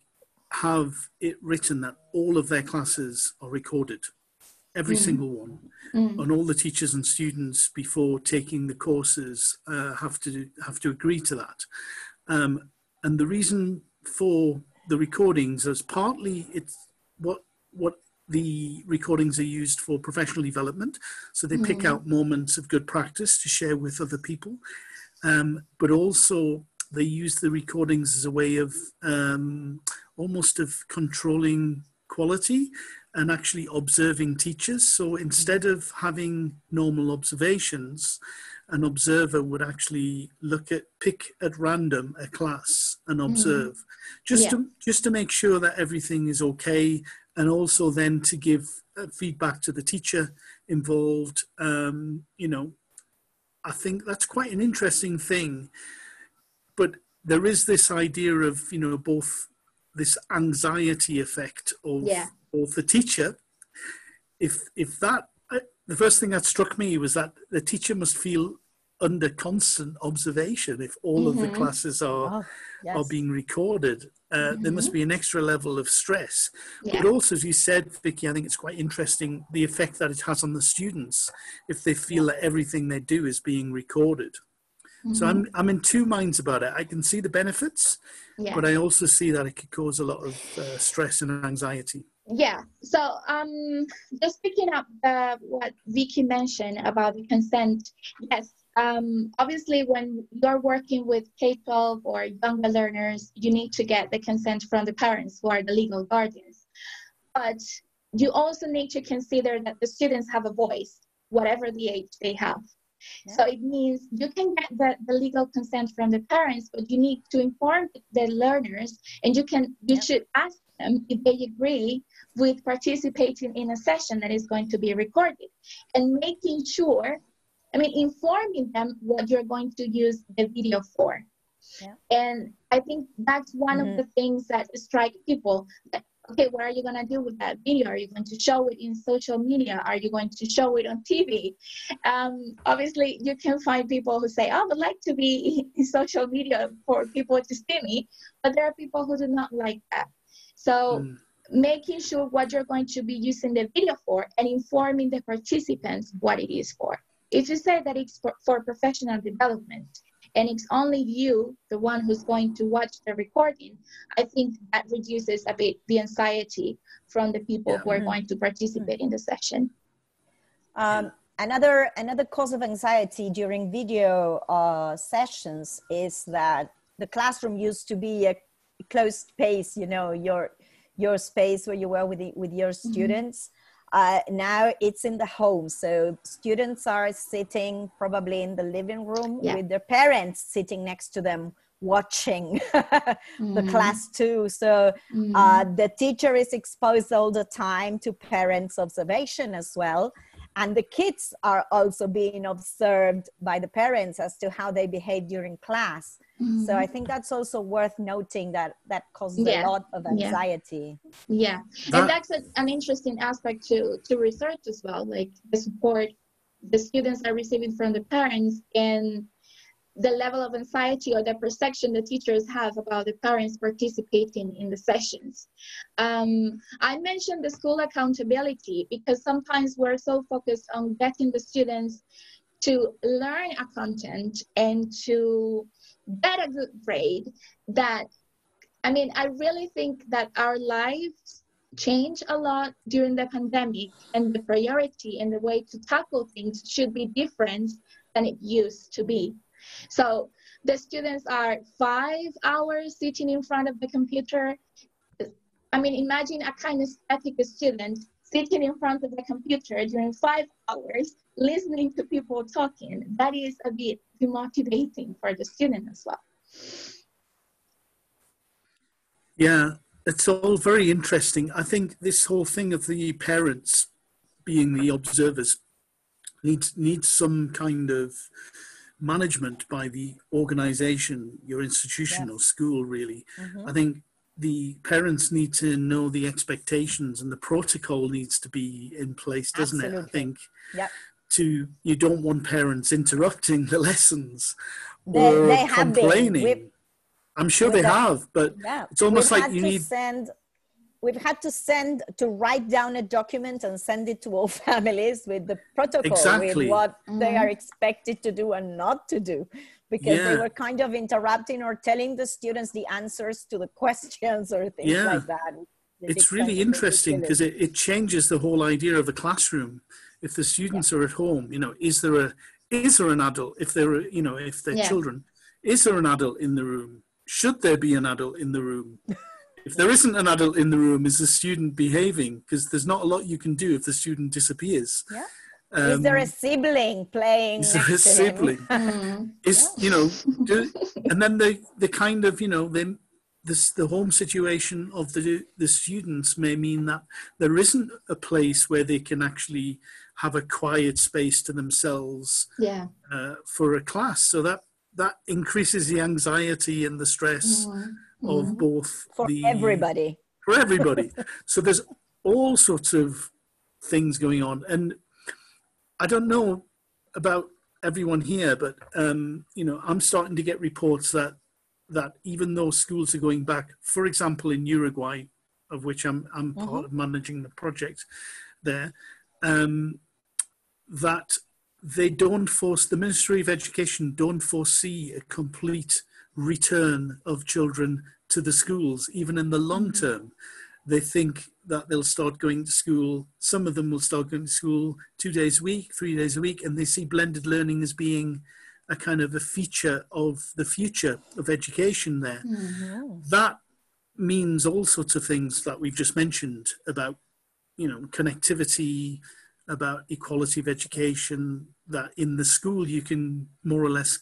have it written that all of their classes are recorded every mm. single one mm. and all the teachers and students before taking the courses uh, have to have to agree to that um, and the reason for the recordings is partly it's what what the recordings are used for professional development. So they pick mm. out moments of good practice to share with other people. Um, but also they use the recordings as a way of um, almost of controlling quality and actually observing teachers. So instead of having normal observations, an observer would actually look at pick at random a class and mm. observe mm. just yeah. to just to make sure that everything is okay and also then to give uh, feedback to the teacher involved. Um, you know, I think that's quite an interesting thing. But there is this idea of, you know, both this anxiety effect of, yeah. of the teacher. If, if that, uh, the first thing that struck me was that the teacher must feel under constant observation if all mm-hmm. of the mm-hmm. classes are oh, yes. are being recorded uh, mm-hmm. there must mm-hmm. be an extra level of stress yeah. but also as you said vicky i think it's quite interesting the effect that it has on the students if they feel yeah. that everything they do is being recorded mm-hmm. so i'm i'm in two minds about it i can see the benefits yeah. but i also see that it could cause a lot of uh, stress and anxiety yeah so um just picking up uh, what vicky mentioned about the consent yes um, obviously, when you're working with K-12 or younger learners, you need to get the consent from the parents who are the legal guardians. But you also need to consider that the students have a voice, whatever the age they have. Yeah. So it means you can get the, the legal consent from the parents, but you need to inform the learners and you can you yeah. should ask them if they agree with participating in a session that is going to be recorded and making sure I mean informing them what you're going to use the video for. Yeah. And I think that's one mm-hmm. of the things that strike people. That, okay, what are you going to do with that video? Are you going to show it in social media? Are you going to show it on TV? Um, obviously, you can find people who say, oh, I would like to be in social media for people to see me, but there are people who do not like that. So, mm. making sure what you're going to be using the video for and informing the participants what it is for. If you say that it's for, for professional development, and it's only you, the one who's going to watch the recording, I think that reduces a bit the anxiety from the people yeah. who are going to participate in the session. Um, another another cause of anxiety during video uh, sessions is that the classroom used to be a closed space. You know, your your space where you were with the, with your mm-hmm. students. Mm-hmm uh, now it's in the home. So students are sitting probably in the living room yeah. with their parents sitting next to them watching the mm. class too. So mm. uh, the teacher is exposed all the time to parents' observation as well. And the kids are also being observed by the parents as to how they behave during class. Mm-hmm. So I think that's also worth noting that that causes yeah. a lot of anxiety. Yeah, yeah. and that's a, an interesting aspect to to research as well, like the support the students are receiving from the parents and the level of anxiety or the perception the teachers have about the parents participating in the sessions. Um, I mentioned the school accountability because sometimes we're so focused on getting the students to learn a content and to get a good grade that i mean i really think that our lives change a lot during the pandemic and the priority and the way to tackle things should be different than it used to be so the students are five hours sitting in front of the computer i mean imagine a kind of student sitting in front of the computer during five hours listening to people talking, that is a bit demotivating for the student as well. Yeah, it's all very interesting. I think this whole thing of the parents being the observers needs needs some kind of management by the organization, your institution or school. Really, mm-hmm. I think the parents need to know the expectations and the protocol needs to be in place, doesn't Absolutely. it? I think. Yeah to you don't want parents interrupting the lessons or they, they complaining. I'm sure they have, but yeah. it's almost We've like you need. Send, we've had to send to write down a document and send it to all families with the protocol exactly. with what mm-hmm. they are expected to do and not to do because yeah. they were kind of interrupting or telling the students the answers to the questions or things yeah. like that it's really interesting because it, it changes the whole idea of the classroom if the students yeah. are at home you know is there a is there an adult if they're you know if they're yeah. children is there an adult in the room should there be an adult in the room if there isn't an adult in the room is the student behaving because there's not a lot you can do if the student disappears yeah um, is there a sibling playing is there a sibling mm-hmm. is you know do, and then the they kind of you know they this, the home situation of the, the students may mean that there isn't a place where they can actually have a quiet space to themselves yeah. uh, for a class. So that that increases the anxiety and the stress mm-hmm. Of mm-hmm. both for the, everybody. For everybody. so there's all sorts of things going on, and I don't know about everyone here, but um, you know, I'm starting to get reports that that even though schools are going back, for example, in Uruguay, of which I'm, I'm mm-hmm. part of managing the project there, um, that they don't force, the Ministry of Education don't foresee a complete return of children to the schools, even in the long mm-hmm. term. They think that they'll start going to school, some of them will start going to school two days a week, three days a week, and they see blended learning as being a kind of a feature of the future of education there. Mm-hmm. That means all sorts of things that we've just mentioned about you know, connectivity, about equality of education, that in the school you can more or less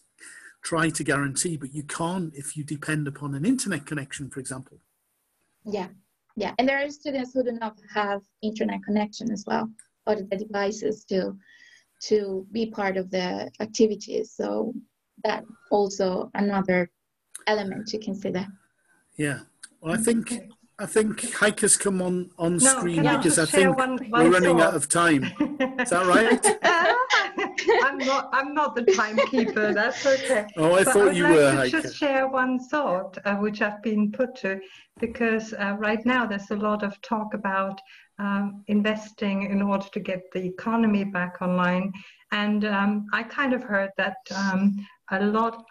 try to guarantee, but you can't if you depend upon an internet connection, for example. Yeah, yeah. And there are students who do not have internet connection as well, or the devices to to be part of the activities. So that also another element to consider. Yeah. Well, I think I think Heike's come on on no, screen because I think one, one we're running thought? out of time. Is that right? I'm not. I'm not the timekeeper. That's okay. Oh, I but thought I you like were. To Heike. just share one thought, uh, which I've been put to, because uh, right now there's a lot of talk about um, investing in order to get the economy back online, and um, I kind of heard that um, a lot,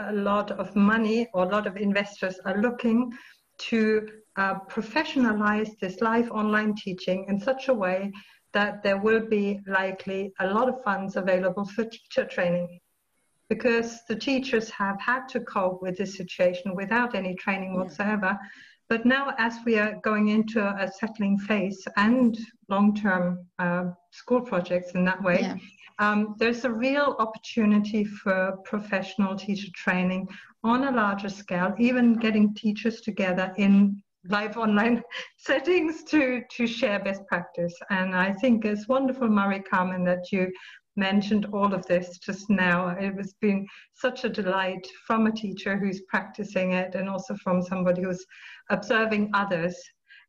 a lot of money or a lot of investors are looking to uh, professionalize this live online teaching in such a way that there will be likely a lot of funds available for teacher training because the teachers have had to cope with this situation without any training whatsoever. But now, as we are going into a settling phase and long term uh, school projects in that way, yeah. um, there's a real opportunity for professional teacher training on a larger scale, even getting teachers together in live online settings to to share best practice and i think it's wonderful Maricarmen that you mentioned all of this just now it has been such a delight from a teacher who's practicing it and also from somebody who's observing others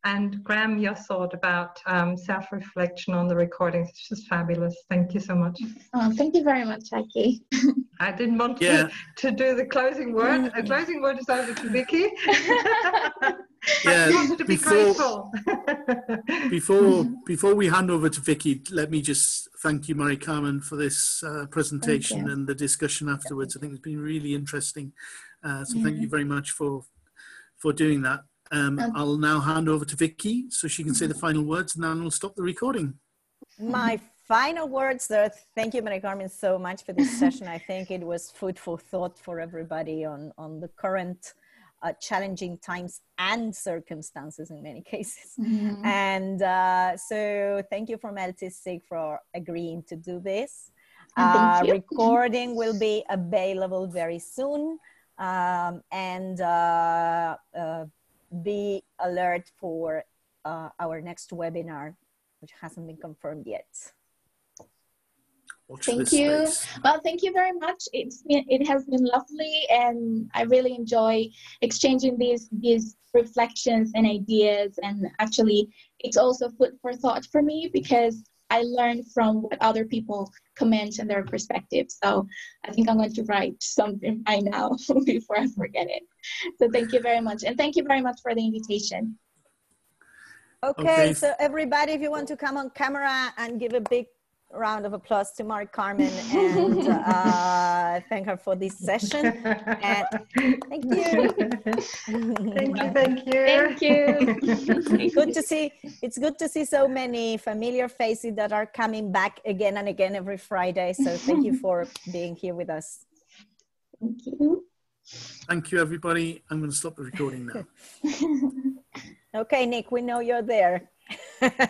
and Graham, your thought about um, self-reflection on the recordings is just fabulous. Thank you so much. Oh, thank you very much, Heike. I didn't want yeah. to, to do the closing word. The closing word is over to Vicky. yeah, before, before, before we hand over to Vicky, let me just thank you, Maricarmen, for this uh, presentation and the discussion afterwards. I think it's been really interesting. Uh, so yeah. thank you very much for for doing that. Um, um, I'll now hand over to Vicky so she can say the final words and then we'll stop the recording. My final words there. Thank you, Maricarmen, so much for this session. I think it was food for thought for everybody on, on the current uh, challenging times and circumstances in many cases. Mm-hmm. And uh, so thank you from LT-SIG for agreeing to do this. Uh, recording will be available very soon. Um, and uh, uh, be alert for uh, our next webinar, which hasn't been confirmed yet. Watch thank you. Space. Well, thank you very much. It's been, it has been lovely, and I really enjoy exchanging these these reflections and ideas. And actually, it's also food for thought for me because I learn from what other people comment and their perspective. So I think I'm going to write something by now before I forget it. So thank you very much. And thank you very much for the invitation. Okay, okay, so everybody, if you want to come on camera and give a big round of applause to Maricarmen and uh, thank her for this session. And thank you. thank you. Thank you. Thank you. good to see. It's good to see so many familiar faces that are coming back again and again every Friday. So thank you for being here with us. Thank you. Thank you, everybody. I'm going to stop the recording now. okay, Nick, we know you're there.